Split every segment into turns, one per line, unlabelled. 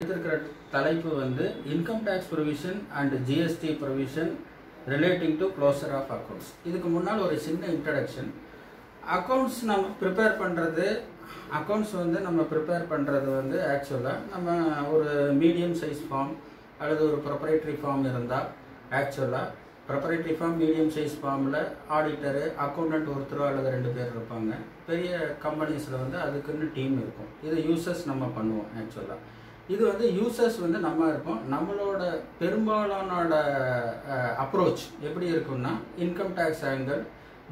எடுத்திருக்கிற தலைப்பு வந்து income tax provision and GST provision relating to closure of accounts இதுக்கு முன்னால் ஒரு சின்ன இன்ட்ரடக்ஷன் அக்கௌண்ட்ஸ் நம்ம ப்ரிப்பேர் பண்ணுறது அக்கௌண்ட்ஸ் வந்து நம்ம ப்ரிப்பேர் பண்ணுறது வந்து ஆக்சுவலாக நம்ம ஒரு மீடியம் சைஸ் ஃபார்ம் அல்லது ஒரு ப்ரொப்ரைட்டரி ஃபார்ம் இருந்தால் ஆக்சுவலாக ப்ரொப்ரைட்டரி ஃபார்ம் மீடியம் சைஸ் ஃபார்மில் ஆடிட்டரு அக்கௌண்டன்ட் ஒருத்தரோ அல்லது ரெண்டு பேர் இருப்பாங்க. பெரிய கம்பெனிஸில் வந்து அதுக்குன்னு டீம் இருக்கும். இது யூசஸ் நம்ம பண்ணுவோம் ஆக்சுவலாக இது வந்து யூசர்ஸ் வந்து நம்ம இருப்போம் நம்மளோட பெரும்பாலானோட அப்ரோச் எப்படி இருக்கும்னா income tax angle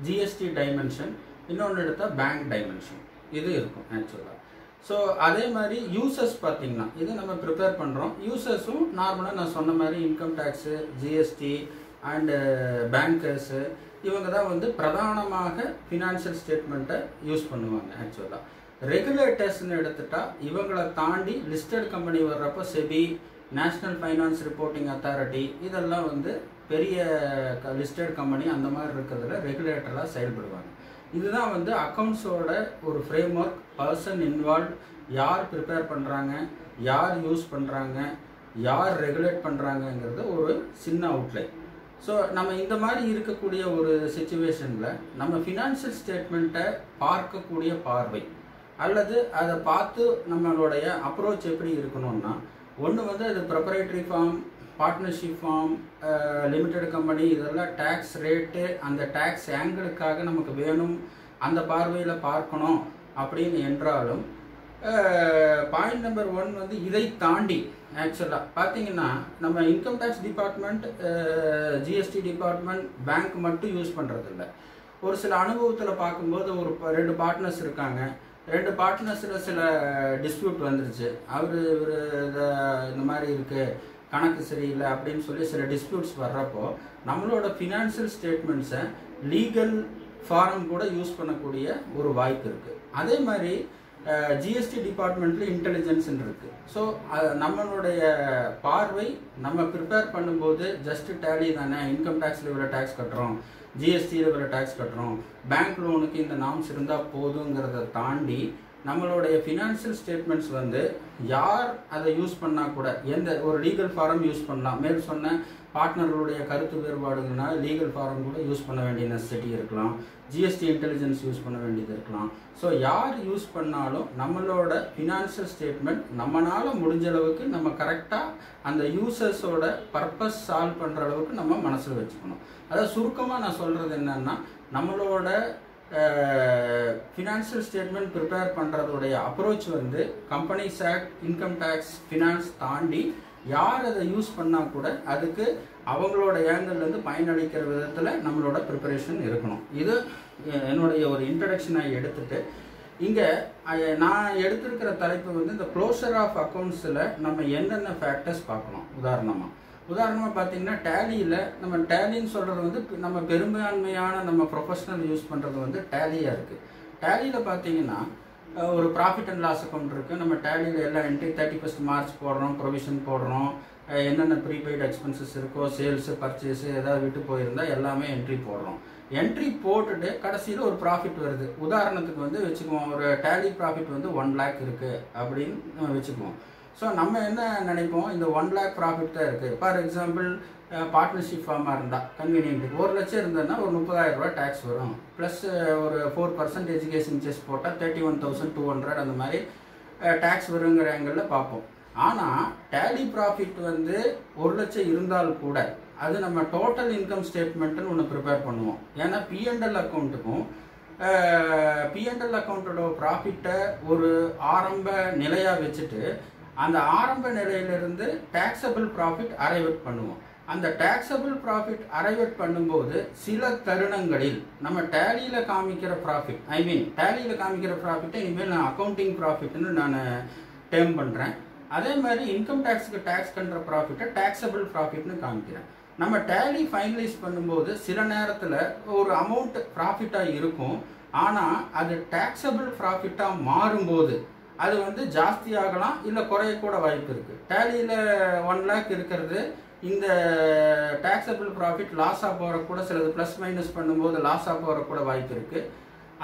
GST dimension இன்னொன்று எடுத்தால் பேங்க் டைமென்ஷன் இது இருக்கும் ஆக்சுவலாக ஸோ அதே மாதிரி யூசர்ஸ் பார்த்தீங்கன்னா இது நம்ம ப்ரிப்பேர் பண்ணுறோம் யூசர்ஸும் நார்மலாக நான் சொன்ன மாதிரி income tax GST and bankers இவங்க தான் வந்து பிரதானமாக ஃபினான்ஷியல் ஸ்டேட்மெண்ட்டை யூஸ் பண்ணுவாங்க ஆக்சுவலாக ரெகுலேட்டர்ஸ்னு எடுத்துட்டா இவங்களை தாண்டி லிஸ்டட் கம்பெனி வர்றப்போ SEBI national finance reporting authority இதெல்லாம் வந்து பெரிய லிஸ்டட் கம்பெனி அந்த மாதிரி இருக்கிறதுல ரெகுலேட்டராக செயல்படுவாங்க. இதுதான் வந்து அக்கௌண்ட்ஸோட ஒரு ஃப்ரேம் ஒர்க் பர்சன் இன்வால்வ் யார் ப்ரிப்பேர் பண்ணுறாங்க யார் யூஸ் பண்ணுறாங்க யார் ரெகுலேட் பண்ணுறாங்கங்கிறது ஒரு சின்ன அவுட்லைன் ஸோ நம்ம இந்த மாதிரி இருக்கக்கூடிய ஒரு சுச்சுவேஷனில் நம்ம ஃபினான்ஷியல் ஸ்டேட்மெண்ட்டை பார்க்கக்கூடிய பார்வை. அல்லது அதை பார்த்து நம்மளுடைய அப்ரோச் எப்படி இருக்கணும்னா ஒன்று வந்து அது proprietary firm partnership firm limited company இதெல்லாம் டேக்ஸ் ரேட்டு அந்த டேக்ஸ் ஆங்கிளுக்காக நமக்கு வேணும் அந்த பார்வையில் பார்க்கணும் அப்படின்னு என்றாலும் பாயிண்ட் நம்பர் ஒன் வந்து இதை தாண்டி ஆக்சுவலாக பார்த்தீங்கன்னா நம்ம income tax department GST department bank மட்டும் யூஸ் பண்ணுறதில்ல ஒரு சில அனுபவத்தில் பார்க்கும்போது ஒரு ரெண்டு பார்ட்னர்ஸ் இருக்காங்க. ரெண்டு பார்ட்னர்ஸில் சில டிஸ்பியூட் வந்துருச்சு. அவர் இவர் இதை இந்த மாதிரி இருக்குது கணக்கு சரியில்லை அப்படின்னு சொல்லி சில டிஸ்பியூட்ஸ் வர்றப்போ நம்மளோட ஃபினான்ஷியல் ஸ்டேட்மெண்ட்ஸை லீகல் ஃபாரம் கூட யூஸ் பண்ணக்கூடிய ஒரு வாய்ப்பு இருக்குது அதே மாதிரி ஜிஎஸ்டி டிபார்ட்மெண்ட்டில் இன்டெலிஜென்ஸ் இருக்குது ஸோ நம்மளுடைய பார்வை நம்ம ப்ரிப்பேர் பண்ணும்போது ஜஸ்ட் டேலி தானே. இன்கம் டேக்ஸில் இவ்வளோ டேக்ஸ் கட்டுறோம். ஜிஎஸ்டியில் வர டேக்ஸ் கட்டுறோம். பேங்க் லோனுக்கு இந்த நாம்ஸ் இருந்தால் போதுங்கிறத தாண்டி நம்மளுடைய ஃபினான்ஷியல் ஸ்டேட்மெண்ட்ஸ் வந்து யார் அதை யூஸ் பண்ணால் கூட எந்த ஒரு லீகல் ஃபாரம் யூஸ் பண்ணலாம். மேல் சொன்ன பார்ட்னர்களுடைய கருத்து வேறுபாடுகள்னால லீகல் ஃபாரம் கூட யூஸ் பண்ண வேண்டிய நெசசிட்டி இருக்கலாம். ஜிஎஸ்டி இன்டெலிஜென்ஸ் யூஸ் பண்ண வேண்டியது இருக்கலாம். ஸோ யார் யூஸ் பண்ணாலும் நம்மளோட ஃபினான்ஷியல் ஸ்டேட்மெண்ட் நம்மளால் முடிஞ்ச அளவுக்கு நம்ம கரெக்டாக அந்த யூசர்ஸோட பர்பஸ் சால்வ் பண்ணுற அளவுக்கு நம்ம மனசில் வச்சுக்கணும். அதாவது சுருக்கமாக நான் சொல்கிறது என்னன்னா நம்மளோட ஃபினான்ஷியல் ஸ்டேட்மெண்ட் ப்ரிப்பேர் பண்ணுறதுடைய அப்ரோச் வந்து companies act income tax finance தாண்டி யார் அதை யூஸ் பண்ணால் கூட அதுக்கு அவங்களோட ஏங்கல்லேருந்து பயனளிக்கிற விதத்தில் நம்மளோட ப்ரிப்பரேஷன் இருக்கணும். இது என்னுடைய ஒரு இன்ட்ரடக்ஷனை எடுத்துட்டு இங்கே நான் எடுத்திருக்கிற தலைப்பு வந்து இந்த க்ளோசர் ஆஃப் அக்கௌண்ட்ஸில் நம்ம என்னென்ன ஃபேக்டர்ஸ் பார்க்கணும் உதாரணமாக உதாரணமாக பார்த்தீங்கன்னா டேலியில் நம்ம டேலின்னு சொல்கிறது வந்து நம்ம பெரும்பான்மையான நம்ம ப்ரொஃபஷனல் யூஸ் பண்ணுறது வந்து டேலியாக இருக்குது டேலியில் பார்த்தீங்கன்னா ஒரு ப்ராஃபிட் அண்ட் லாஸ் அக்கௌண்ட் இருக்குது நம்ம டேலியில் எல்லாம் என்ட்ரி தேர்ட்டி ஃபஸ்ட் மார்ச் போடுறோம் ப்ரொவிஷன் போடுறோம். என்னென்ன ப்ரீபெய்டு எக்ஸ்பென்சஸ் இருக்கோ சேல்ஸு பர்ச்சேஸு ஏதாவது விட்டு போயிருந்தால் எல்லாமே என்ட்ரி போடுறோம். என்ட்ரி போட்டுட்டு கடைசியில் ஒரு ப்ராஃபிட் வருது. உதாரணத்துக்கு வந்து வச்சுக்குவோம் ஒரு டேலி ப்ராஃபிட் வந்து ஒன் லேக் இருக்குது அப்படின்னு நம்ம வச்சுக்குவோம். ஸோ நம்ம என்ன நினைப்போம்? இந்த ஒன் லேக் ப்ராஃபிட் தான் இருக்குது ஃபார் எக்ஸாம்பிள் பார்ட்னர்ஷிப் ஃபார்மாக இருந்தால் கன்வீனியன்ட்டு ஒரு லட்சம் இருந்ததுன்னா ஒரு முப்பதாயிரம் ரூபா டேக்ஸ் வரும். ப்ளஸ் ஒரு ஃபோர் பர்சன்ட் எஜுகேஷன் செஸ் போட்டால் thirty one thousand two hundred அந்த மாதிரி டேக்ஸ் வருங்கிற ஆங்கிளில் பார்ப்போம். ஆனால் டேலி ப்ராஃபிட் வந்து ஒரு லட்சம் இருந்தால் கூட அது நம்ம டோட்டல் இன்கம் ஸ்டேட்மெண்ட்டுன்னு ஒன்று ப்ரிப்பேர் பண்ணுவோம். ஏன்னா பிஎன்எல் அக்கௌண்ட்டுக்கும் பிஎன்எல் அக்கௌண்ட்டோட ப்ராஃபிட்டை ஒரு ஆரம்ப நிலையாக வச்சுட்டு அந்த ஆரம்ப நிலையிலிருந்து டேக்ஸபிள் ப்ராஃபிட் அரைவேட் பண்ணுவோம். அந்த டேக்ஸபிள் ப்ராஃபிட் அரைவேட் பண்ணும்போது சில தருணங்களில் நம்ம டேலியில் காமிக்கிற ப்ராஃபிட் ஐ மீன் டேலியில் காமிக்கிற ப்ராஃபிட்டை இனிமேல் நான் அக்கௌண்டிங் ப்ராஃபிட்னு நான் டேர்ம் பண்ணுறேன் அதே மாதிரி இன்கம் டேக்ஸுக்கு டேக்ஸ் பண்ணுற ப்ராஃபிட்டை டேக்ஸபிள் ப்ராஃபிட்னு காமிக்கிறேன். நம்ம டேலி ஃபைனலைஸ் பண்ணும்போது சில நேரத்தில் ஒரு அமௌண்ட் ப்ராஃபிட்டாக இருக்கும். ஆனால் அது டேக்ஸபிள் ப்ராஃபிட்டாக மாறும்போது அது வந்து ஜாஸ்தி ஆகலாம் இல்லை குறையக்கூட வாய்ப்பு இருக்குது டேலியில் ஒன் லேக் இருக்கிறது. இந்த டேக்ஸபிள் ப்ராஃபிட் லாஸாக போகிற கூட சிலது ப்ளஸ் மைனஸ் பண்ணும்போது லாஸாக போகிற கூட வாய்ப்பு இருக்குது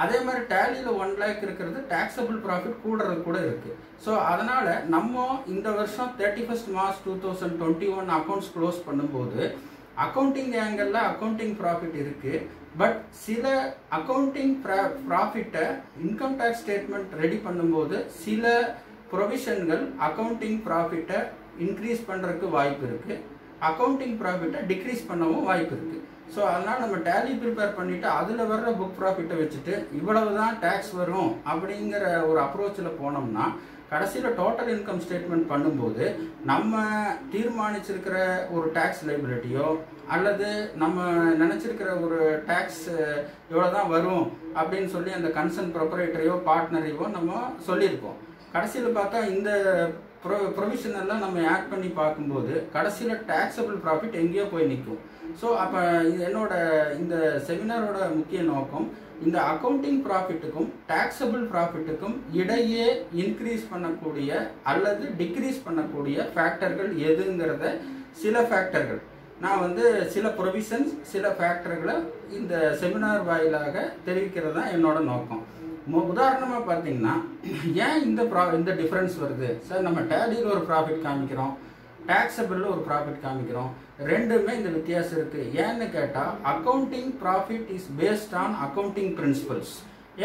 அதே மாதிரி டேலியில் ஒன் லேக் இருக்கிறது டேக்ஸபிள் ப்ராஃபிட் கூடுறது கூட இருக்கு. ஸோ அதனால நம்ம இந்த வருஷம் thirty first March two thousand twenty one accounts close பண்ணும்போது அக்கௌண்டிங் ஆங்கிளில் அக்கௌண்டிங் ப்ராஃபிட் இருக்குது பட் சில அக்கௌண்டிங் ப்ராஃபிட்டை இன்கம் டேக்ஸ் ஸ்டேட்மெண்ட் ரெடி பண்ணும்போது சில ப்ரொவிஷன்கள் அக்கௌண்டிங் ப்ராஃபிட்டை இன்க்ரீஸ் பண்ணுறதுக்கு வாய்ப்பு இருக்குது அக்கௌண்டிங் ப்ராஃபிட்டை டிக்ரீஸ் பண்ணவும் வாய்ப்பு இருக்குது ஸோ அதனால் நம்ம டேலி ப்ரிப்பேர் பண்ணிவிட்டு அதில் வர்ற புக் ப்ராஃபிட்டை வச்சுட்டு இவ்வளவு தான் டேக்ஸ் வரும் அப்படிங்கிற ஒரு அப்ரோச்சில் போனோம்னா கடைசியில் டோட்டல் இன்கம் ஸ்டேட்மெண்ட் பண்ணும்போது நம்ம தீர்மானிச்சிருக்கிற ஒரு டேக்ஸ் லைபிலிட்டியோ அல்லது நம்ம நினச்சிருக்கிற ஒரு டேக்ஸ் இவ்வளோ தான் வரும் அப்படின்னு சொல்லி அந்த கன்சர்ன் ப்ரொப்பரேட்டரையோ பார்ட்னரையோ நம்ம சொல்லியிருப்போம் கடைசியில் பார்த்தா இந்த ப்ரொ ப்ரொவிஷன் எல்லாம் நம்ம ஆட் பண்ணி பார்க்கும்போது கடைசியில் டேக்ஸபிள் ப்ராஃபிட் எங்கேயோ போய் நிற்கும். ஸோ அப்போ என்னோட இந்த செமினாரோட முக்கிய நோக்கம் இந்த அக்கௌண்டிங் ப்ராஃபிட்டுக்கும் டேக்ஸபிள் ப்ராஃபிட்டுக்கும் இடையே இன்க்ரீஸ் பண்ணக்கூடிய அல்லது டிக்ரீஸ் பண்ணக்கூடிய ஃபேக்டர்கள் எதுங்கிறத சில ஃபேக்டர்கள் நான் வந்து சில ப்ரொவிஷன்ஸ் சில ஃபேக்டர்களை இந்த செமினார் வாயிலாக தெரிவிக்கிறது தான் என்னோட நோக்கம். உதாரணமாக பார்த்தீங்கன்னா ஏன் இந்த ப்ரா இந்த டிஃப்ரென்ஸ் வருது? சார் நம்ம டேலியில் ஒரு ப்ராஃபிட் காமிக்கிறோம். டேக்ஸபிளில் ஒரு ப்ராஃபிட் காமிக்கிறோம். ரெண்டுமே இந்த வித்தியாசம் இருக்கு. ஏன்னு கேட்டால் accounting profit is based on accounting principles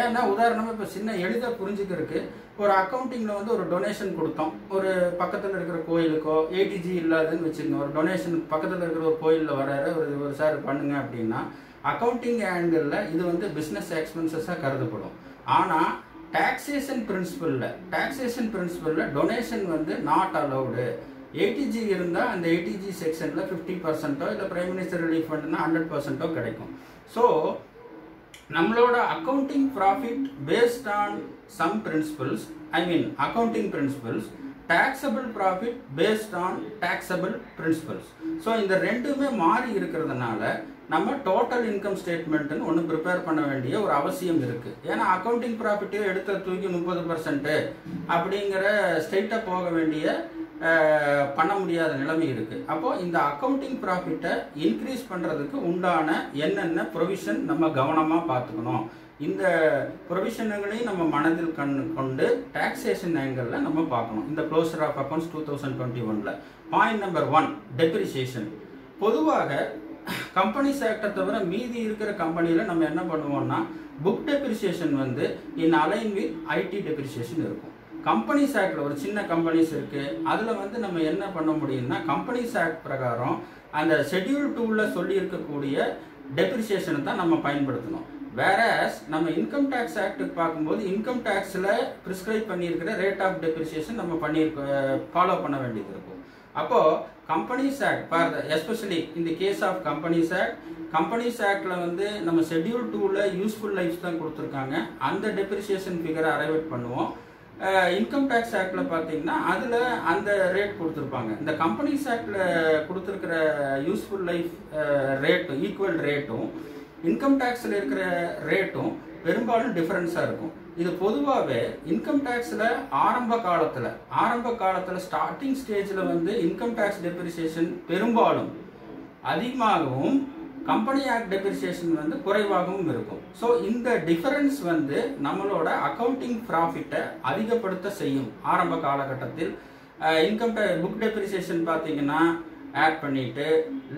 ஏன்னா உதாரணமாக இப்போ சின்ன எளிதாக புரிஞ்சுக்கிறதுக்கு ஒரு அக்கௌண்டிங்கில் வந்து ஒரு டொனேஷன் கொடுத்தோம். ஒரு பக்கத்தில் இருக்கிற கோயிலுக்கோ ஏடிஜி இல்லாதுன்னு வச்சுக்கோங்க. ஒரு டொனேஷன் பக்கத்தில் இருக்கிற ஒரு கோயிலில் வராரு ஒரு ஒரு சார் பண்ணுங்க அப்படின்னா அக்கௌண்டிங் ஆங்கிளில் இது வந்து பிஸ்னஸ் எக்ஸ்பென்சஸாக கருதப்படும். ஆனால் டாக்ஸேஷன் பிரின்சிபலில் டாக்ஸேஷன் பிரின்சிபலில் டொனேஷன் வந்து நாட் அலௌடு ஏடிஜி இருந்தால் அந்த ஏடிஜி செக்ஷனில் ஃபிஃப்டி பர்சன்ட்டோ இல்லை பிரைம் மினிஸ்டர் ரிலீஃப் ஃபண்ட்னா ஹண்ட்ரட் பர்சன்ட்டோ கிடைக்கும். ஸோ நம்மளோட accounting profit based on some principles I mean accounting principles taxable profit based on taxable principles so இந்த ரெண்டுமே மாறி இருக்கிறதுனால நம்ம டோட்டல் இன்கம் ஸ்டேட்மெண்ட்னு ஒன்று ப்ரிப்பேர் பண்ண வேண்டிய ஒரு அவசியம் இருக்குது ஏன்னா அக்கௌண்டிங் ப்ராஃபிட்டே எடுத்த தூக்கி முப்பது பர்சன்ட்டு அப்படிங்கிற ஸ்ட்ரெயிட்டாக போக வேண்டிய பண்ண முடியாத நிலைமை இருக்குது அப்போ இந்த அக்கௌண்டிங் ப்ராஃபிட்டை இன்க்ரீஸ் பண்ணுறதுக்கு உண்டான என்னென்ன ப்ரொவிஷன் நம்ம கவனமாக பார்த்துக்கணும். இந்த ப்ரொவிஷனுங்களையும் நம்ம மனதில் கண் கொண்டு டாக்ஸேஷன் ஆங்கிளில் நம்ம பார்க்கணும். இந்த closure of accounts two thousand twenty ஒன்ல பாயிண்ட் நம்பர் ஒன் டெப்ரிசியேஷன் பொதுவாக கம்பெனி ஆக்டை தவிர மீதி இருக்கிற கம்பெனியில் நம்ம என்ன பண்ணுவோம்னா புக் டெப்ரிசியேஷன் வந்து in align with IT depreciation இருக்கும். கம்பெனிஸ் ஆக்டில் ஒரு சின்ன கம்பெனிஸ் இருக்குது அதில் வந்து நம்ம என்ன பண்ண முடியும்னா கம்பெனிஸ் ஆக்ட் பிரகாரம் அந்த ஷெட்யூல் டூவில் சொல்லியிருக்கக்கூடிய டெப்ரிசியேஷனை தான் நம்ம பயன்படுத்தணும். வேற நம்ம இன்கம் டேக்ஸ் ஆக்டுக்கு பார்க்கும்போது இன்கம் டேக்ஸில் ப்ரிஸ்கிரைப் பண்ணியிருக்கிற ரேட் ஆஃப் டெப்ரிசியேஷன் நம்ம பண்ணியிருக்க ஃபாலோ பண்ண வேண்டியது இருக்கும். அப்போது கம்பெனிஸ் ஆக்ட் ஃபார் எஸ்பெஷலி இந்த case of companies act companies ஆக்டில் வந்து நம்ம ஷெட்யூல் டூவில் யூஸ்ஃபுல் லைஃப் தான் கொடுத்துருக்காங்க. அந்த டெப்ரிசியேஷன் ஃபிகரை அரைவேட் பண்ணுவோம். இன்கம் டேக்ஸ் ஆக்டில் பார்த்தீங்கன்னா அதில் அந்த ரேட் கொடுத்துருப்பாங்க. இந்த கம்பெனிஸ் ஆக்டில் கொடுத்துருக்கிற யூஸ்ஃபுல் லைஃப் ரேட்டும் ஈக்குவல் ரேட்டும் இன்கம் டேக்ஸில் இருக்கிற ரேட்டும் பெரும்பாலும் டிஃப்ரென்ஸாக இருக்கும். இது பொதுவாகவே இன்கம் டேக்ஸில் ஆரம்ப காலத்தில் ஆரம்ப காலத்தில் ஸ்டார்டிங் ஸ்டேஜில் வந்து இன்கம் டேக்ஸ் டெப்ரிசியேஷன் பெரும்பாலும் அதிகமாகவும் கம்பெனி ஆக்ட் டெப்ரிசியேஷன் வந்து குறைவாகவும் இருக்கும். ஸோ இந்த டிஃபரன்ஸ் வந்து நம்மளோட அக்கௌண்டிங் ப்ராஃபிட்டை அதிகப்படுத்த செய்யும். ஆரம்ப காலகட்டத்தில் இன்கம் புக் டெப்ரிசியேஷன் பார்த்தீங்கன்னா ஆட் பண்ணிட்டு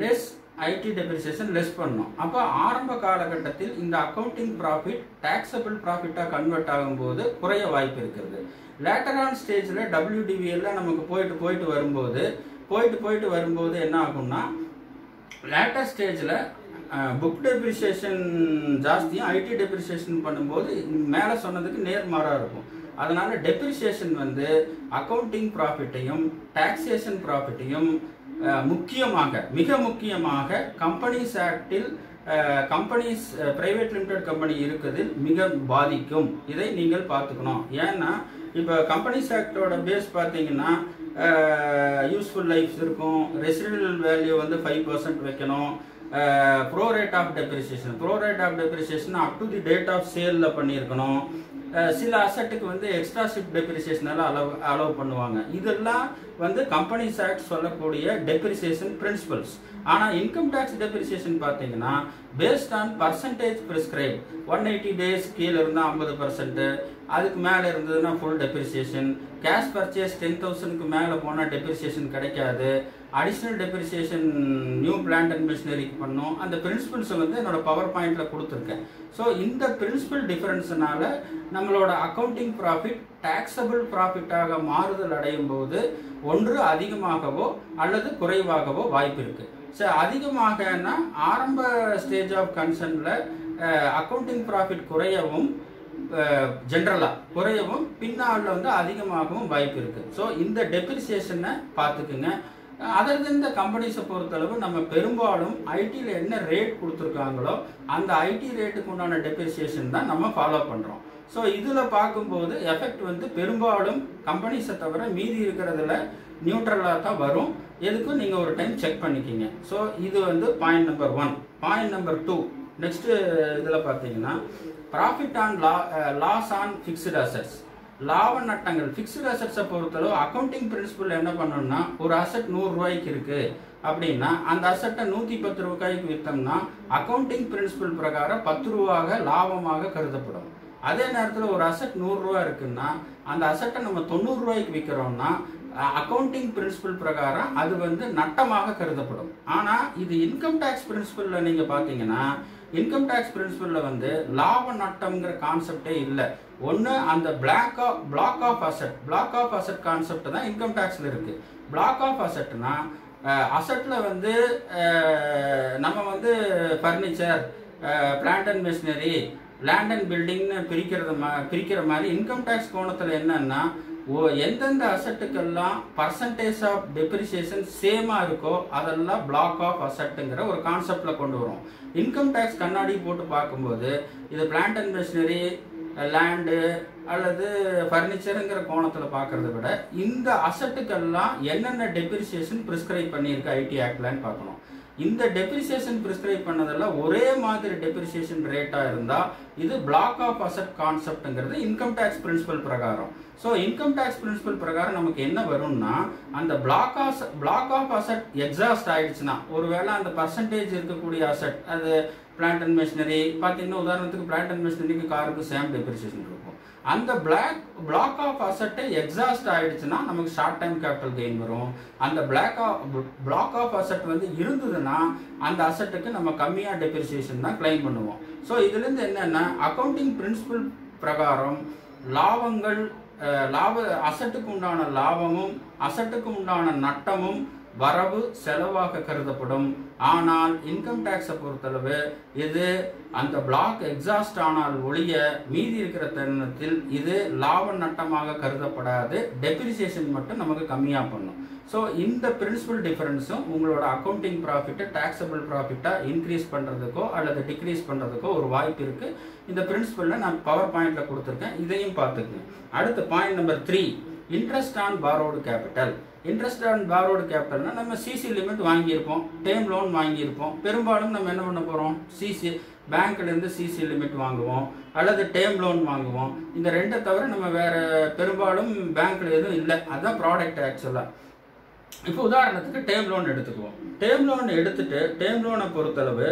லெஸ் ஐடி டெப்ரிசியேஷன் லெஸ் பண்ணும் அப்போ ஆரம்ப காலகட்டத்தில் இந்த அக்கௌண்டிங் ப்ராஃபிட் டாக்ஸபிள் ப்ராஃபிட்டாக கன்வெர்ட் ஆகும்போது குறைய வாய்ப்பு இருக்கிறது. லேட்டரான் ஸ்டேஜில் டபிள்யூடிவிஎல்ல நமக்கு போயிட்டு போயிட்டு வரும்போது போயிட்டு போயிட்டு வரும்போது என்ன ஆகும்னா லேட்டர் ஸ்டேஜில் புக் டெப்ரிசியேஷன் ஜாஸ்தியும் ஐடி டெப்ரிசியேஷன் பண்ணும்போது மேலே சொன்னதுக்கு நேர்மாறாக இருக்கும். அதனால் டெப்ரிசியேஷன் வந்து அக்கௌண்டிங் ப்ராஃபிட்டையும் டாக்ஸேஷன் ப்ராஃபிட்டையும் முக்கியமாக மிக முக்கியமாக கம்பெனிஸ் ஆக்டில் கம்பெனிஸ் பிரைவேட் லிமிடெட் கம்பெனி இருக்குதில் மிக பாதிக்கும். இதை நீங்கள் பார்த்துக்கணும். ஏன்னா இப்போ கம்பெனிஸ் ஆக்டோட பேஸ் பார்த்தீங்கன்னா யூஸ்ஃபுல் லைஃப்ஸ் இருக்கும். ரெசிடென்டல் வேல்யூ வந்து ஃபைவ் பர்சன்ட் வைக்கணும். Pro rate of depreciation pro rate of depreciation up to the date of சேலில் பண்ணியிருக்கணும். சில அசட்டுக்கு வந்து எக்ஸ்ட்ரா ஷிப் டெப்ரிசியேஷன் எல்லாம் அலோவ் அலோவ் பண்ணுவாங்க. இதெல்லாம் வந்து கம்பெனிஸ் ஆக்ட் சொல்லக்கூடிய டெப்ரிசியேஷன் பிரின்சிபல்ஸ் ஆனால் இன்கம் டேக்ஸ் டெப்ரிசியேஷன் பார்த்தீங்கன்னா based on percentage prescribe one eighty days கீழே இருந்தால் ஐம்பது பர்சன்ட் அதுக்கு மேலே இருந்ததுன்னா full depreciation cash purchase ten தௌசண்ட்க்கு மேலே போனால் டெப்ரிசியேஷன் கிடைக்காது. Additional depreciation new plant and மிஷினரிக்கு பண்ணும். அந்த பிரின்சிபல்ஸை வந்து என்னோட பவர் பாயிண்டில் கொடுத்துருக்கேன். ஸோ இந்த பிரின்சிபல் டிஃபரன்ஸ்னால நம்மளோட அக்கௌண்டிங் ப்ராஃபிட் டாக்ஸபிள் ப்ராஃபிட்டாக மாறுதல் அடையும் போது ஒன்று அதிகமாகவோ அல்லது குறைவாகவோ வாய்ப்பு இருக்குது ஸோ அதிகமாகனா ஆரம்ப ஸ்டேஜ் ஆஃப் கன்சர்னில் அக்கௌண்டிங் ப்ராஃபிட் குறையவும் ஜென்ரலாக குறையவும் பின்னால் வந்து அதிகமாகவும் வாய்ப்பு இருக்குது ஸோ இந்த டெப்ரிசியேஷனை பார்த்துக்குங்க. அதர் தென் இந்த கம்பெனிஸை பொறுத்தளவு நம்ம பெரும்பாலும் ஐடியில் என்ன ரேட் கொடுத்துருக்காங்களோ அந்த ஐடி ரேட்டுக்கு உண்டான டெப்ரிசியேஷன் தான் நம்ம ஃபாலோ பண்ணுறோம் ஸோ இதில் பார்க்கும்போது எஃபெக்ட் வந்து பெரும்பாலும் கம்பெனிஸை தவிர மீதி இருக்கிறதுல நியூட்ரலாக தான் வரும். எதுக்கும் நீங்கள் ஒரு டைம் செக் பண்ணிக்கிங்க. ஸோ இது வந்து point number one point number two next இதில் பார்த்தீங்கன்னா ப்ராஃபிட் ஆன் லா லாஸ் ஆன் ஃபிக்ஸ்டு அசட்ஸ் லாப நட்டங்கள் ஃபிக்ஸ்டு அசட்ஸை பொறுத்தளவு அக்கௌண்டிங் பிரின்சிபல் என்ன பண்ணணும்னா ஒரு அசட் நூறுரூவாய்க்கு இருக்குது அப்படின்னா அந்த அசட்டை நூற்றி பத்து ரூபாய்க்கு விற்றோம்னா அக்கௌண்டிங் பிரின்சிபல் பிரகாரம் பத்து ரூபாக லாபமாக கருதப்படும். அதே நேரத்தில் ஒரு அசட் நூறுரூவா இருக்குன்னா அந்த அசட்டை நம்ம தொண்ணூறுரூவாய்க்கு விற்கிறோம்னா அக்கௌண்டிங் பிரின்சிபல் பிரகாரம் அது வந்து நட்டமாக கருதப்படும். ஆனால் இது இன்கம் டேக்ஸ் பிரின்சிபலில் நீங்கள் பார்த்தீங்கன்னா இன்கம் டேக்ஸ் பிரின்சிபலில் வந்து லாப நட்டம்ங்கிற கான்செப்டே இல்லை. ஒன்று அந்த block of block of asset block of asset concept தான் இன்கம் டேக்ஸில் இருக்குது பிளாக் ஆஃப் அசட்னா அசட்டில் வந்து நம்ம வந்து furniture plant and machinery land and பில்டிங்னு பிரிக்கிறது மா பிரிக்கிற மாதிரி இன்கம் டேக்ஸ் கோணத்தில் என்னன்னா எந்தெந்த அசட்டுக்கெல்லாம் பர்சன்டேஜ் ஆஃப் டெப்ரிசியேஷன் சேமாக இருக்கோ அதெல்லாம் பிளாக் ஆஃப் அசட்டுங்கிற ஒரு கான்செப்டில் கொண்டு வரும். இன்கம் டேக்ஸ் கண்ணாடி போட்டு பார்க்கும்போது இது பிளான்ட் அண்ட் மிஷினரி லேண்டு அல்லது ஃபர்னிச்சருங்கிற கோணத்தில் பார்க்கறத விட இந்த அசட்டுக்கெல்லாம் என்னென்ன டெப்ரிசியேஷன் ப்ரிஸ்கிரைப் பண்ணியிருக்கு ஐடி ஆக்ட்லன்னு பார்க்கணும். இந்த டெப்ரிசியேஷன் ப்ரிஸ்கிரைப் பண்ணதெல்லாம் ஒரே மாதிரி டெப்ரிசியேஷன் ரேட்டாக இருந்தால் இது பிளாக் ஆஃப் அசட் கான்செப்ட்ங்கிறது இன்கம் டேக்ஸ் பிரின்சிபல் பிரகாரம். ஸோ இன்கம் டேக்ஸ் பிரின்சிபல் பிரகாரம் நமக்கு என்ன வரும்னா அந்த block of block of asset exhaust ஆயிடுச்சுன்னா ஒருவேளை அந்த பர்சன்டேஜ் இருக்கக்கூடிய அசட் அது பிளான்ட் அண்ட் மிஷினரி பார்த்தீங்கன்னா உதாரணத்துக்கு பிளான்ட் அண்ட் மிஷினரிக்கு காருக்கு சேம் டெப்ரிசியேஷன் இருக்கும். அந்த பிளாக் பிளாக் ஆஃப் அசட்டை எக்ஸாஸ்ட் ஆயிடுச்சுன்னா நமக்கு ஷார்ட் டைம் கேபிட்டல் கெயின் வரும். அந்த block of block of asset வந்து இருந்ததுன்னா அந்த அசட்டுக்கு நம்ம கம்மியாக டெப்ரிசியேஷன் தான் கிளைம் பண்ணுவோம். ஸோ இதுலேருந்து என்னென்னா அக்கௌண்டிங் பிரின்சிபல் பிரகாரம் லாபங்கள் லாப அசட்டுக்கு உண்டான லாபமும் அசட்டுக்கு உண்டான நட்டமும் வரவு செலவாக கருதப்படும். ஆனால் இன்கம் டேக்ஸை பொறுத்தளவு இது அந்த பிளாக் எக்ஸாஸ்ட் ஆனால் ஒழிய மீதி இருக்கிற தருணத்தில் இது லாப நட்டமாக கருதப்படாது. டெப்ரிசியேஷன் மட்டும் நமக்கு கம்மியாக பண்ணும். ஸோ இந்த பிரின்சிபல் டிஃபரன்ஸும் உங்களோட அக்கௌண்டிங் ப்ராஃபிட்டை டாக்ஸபிள் ப்ராஃபிட்டாக இன்க்ரீஸ் பண்ணுறதுக்கோ அல்லது டிக்ரீஸ் பண்ணுறதுக்கோ ஒரு வாய்ப்பு இருக்குது இந்த பிரின்சிபலில் நான் பவர் பாயிண்டில் கொடுத்துருக்கேன். இதையும் பார்த்துக்குங்க. அடுத்து point number three interest on borrowed capital interest on borrowed கேபிட்டல்னா நம்ம சிசி லிமிட் வாங்கியிருப்போம். டேம் லோன் வாங்கியிருப்போம். பெரும்பாலும் நம்ம என்ன பண்ண போகிறோம் சிசி பேங்க்லேருந்து சிசி லிமிட் வாங்குவோம். அல்லது டேம் லோன் வாங்குவோம். இந்த ரெண்டை தவிர நம்ம வேறு பெரும்பாலும் பேங்க்கில் எதுவும் இல்லை. அதுதான் ப்ராடக்ட் ஆக்சுவலாக இப்போ உதாரணத்துக்கு டேம் லோன் எடுத்துக்குவோம். டேம் லோன் எடுத்துட்டு டேம் லோனை பொறுத்தளவு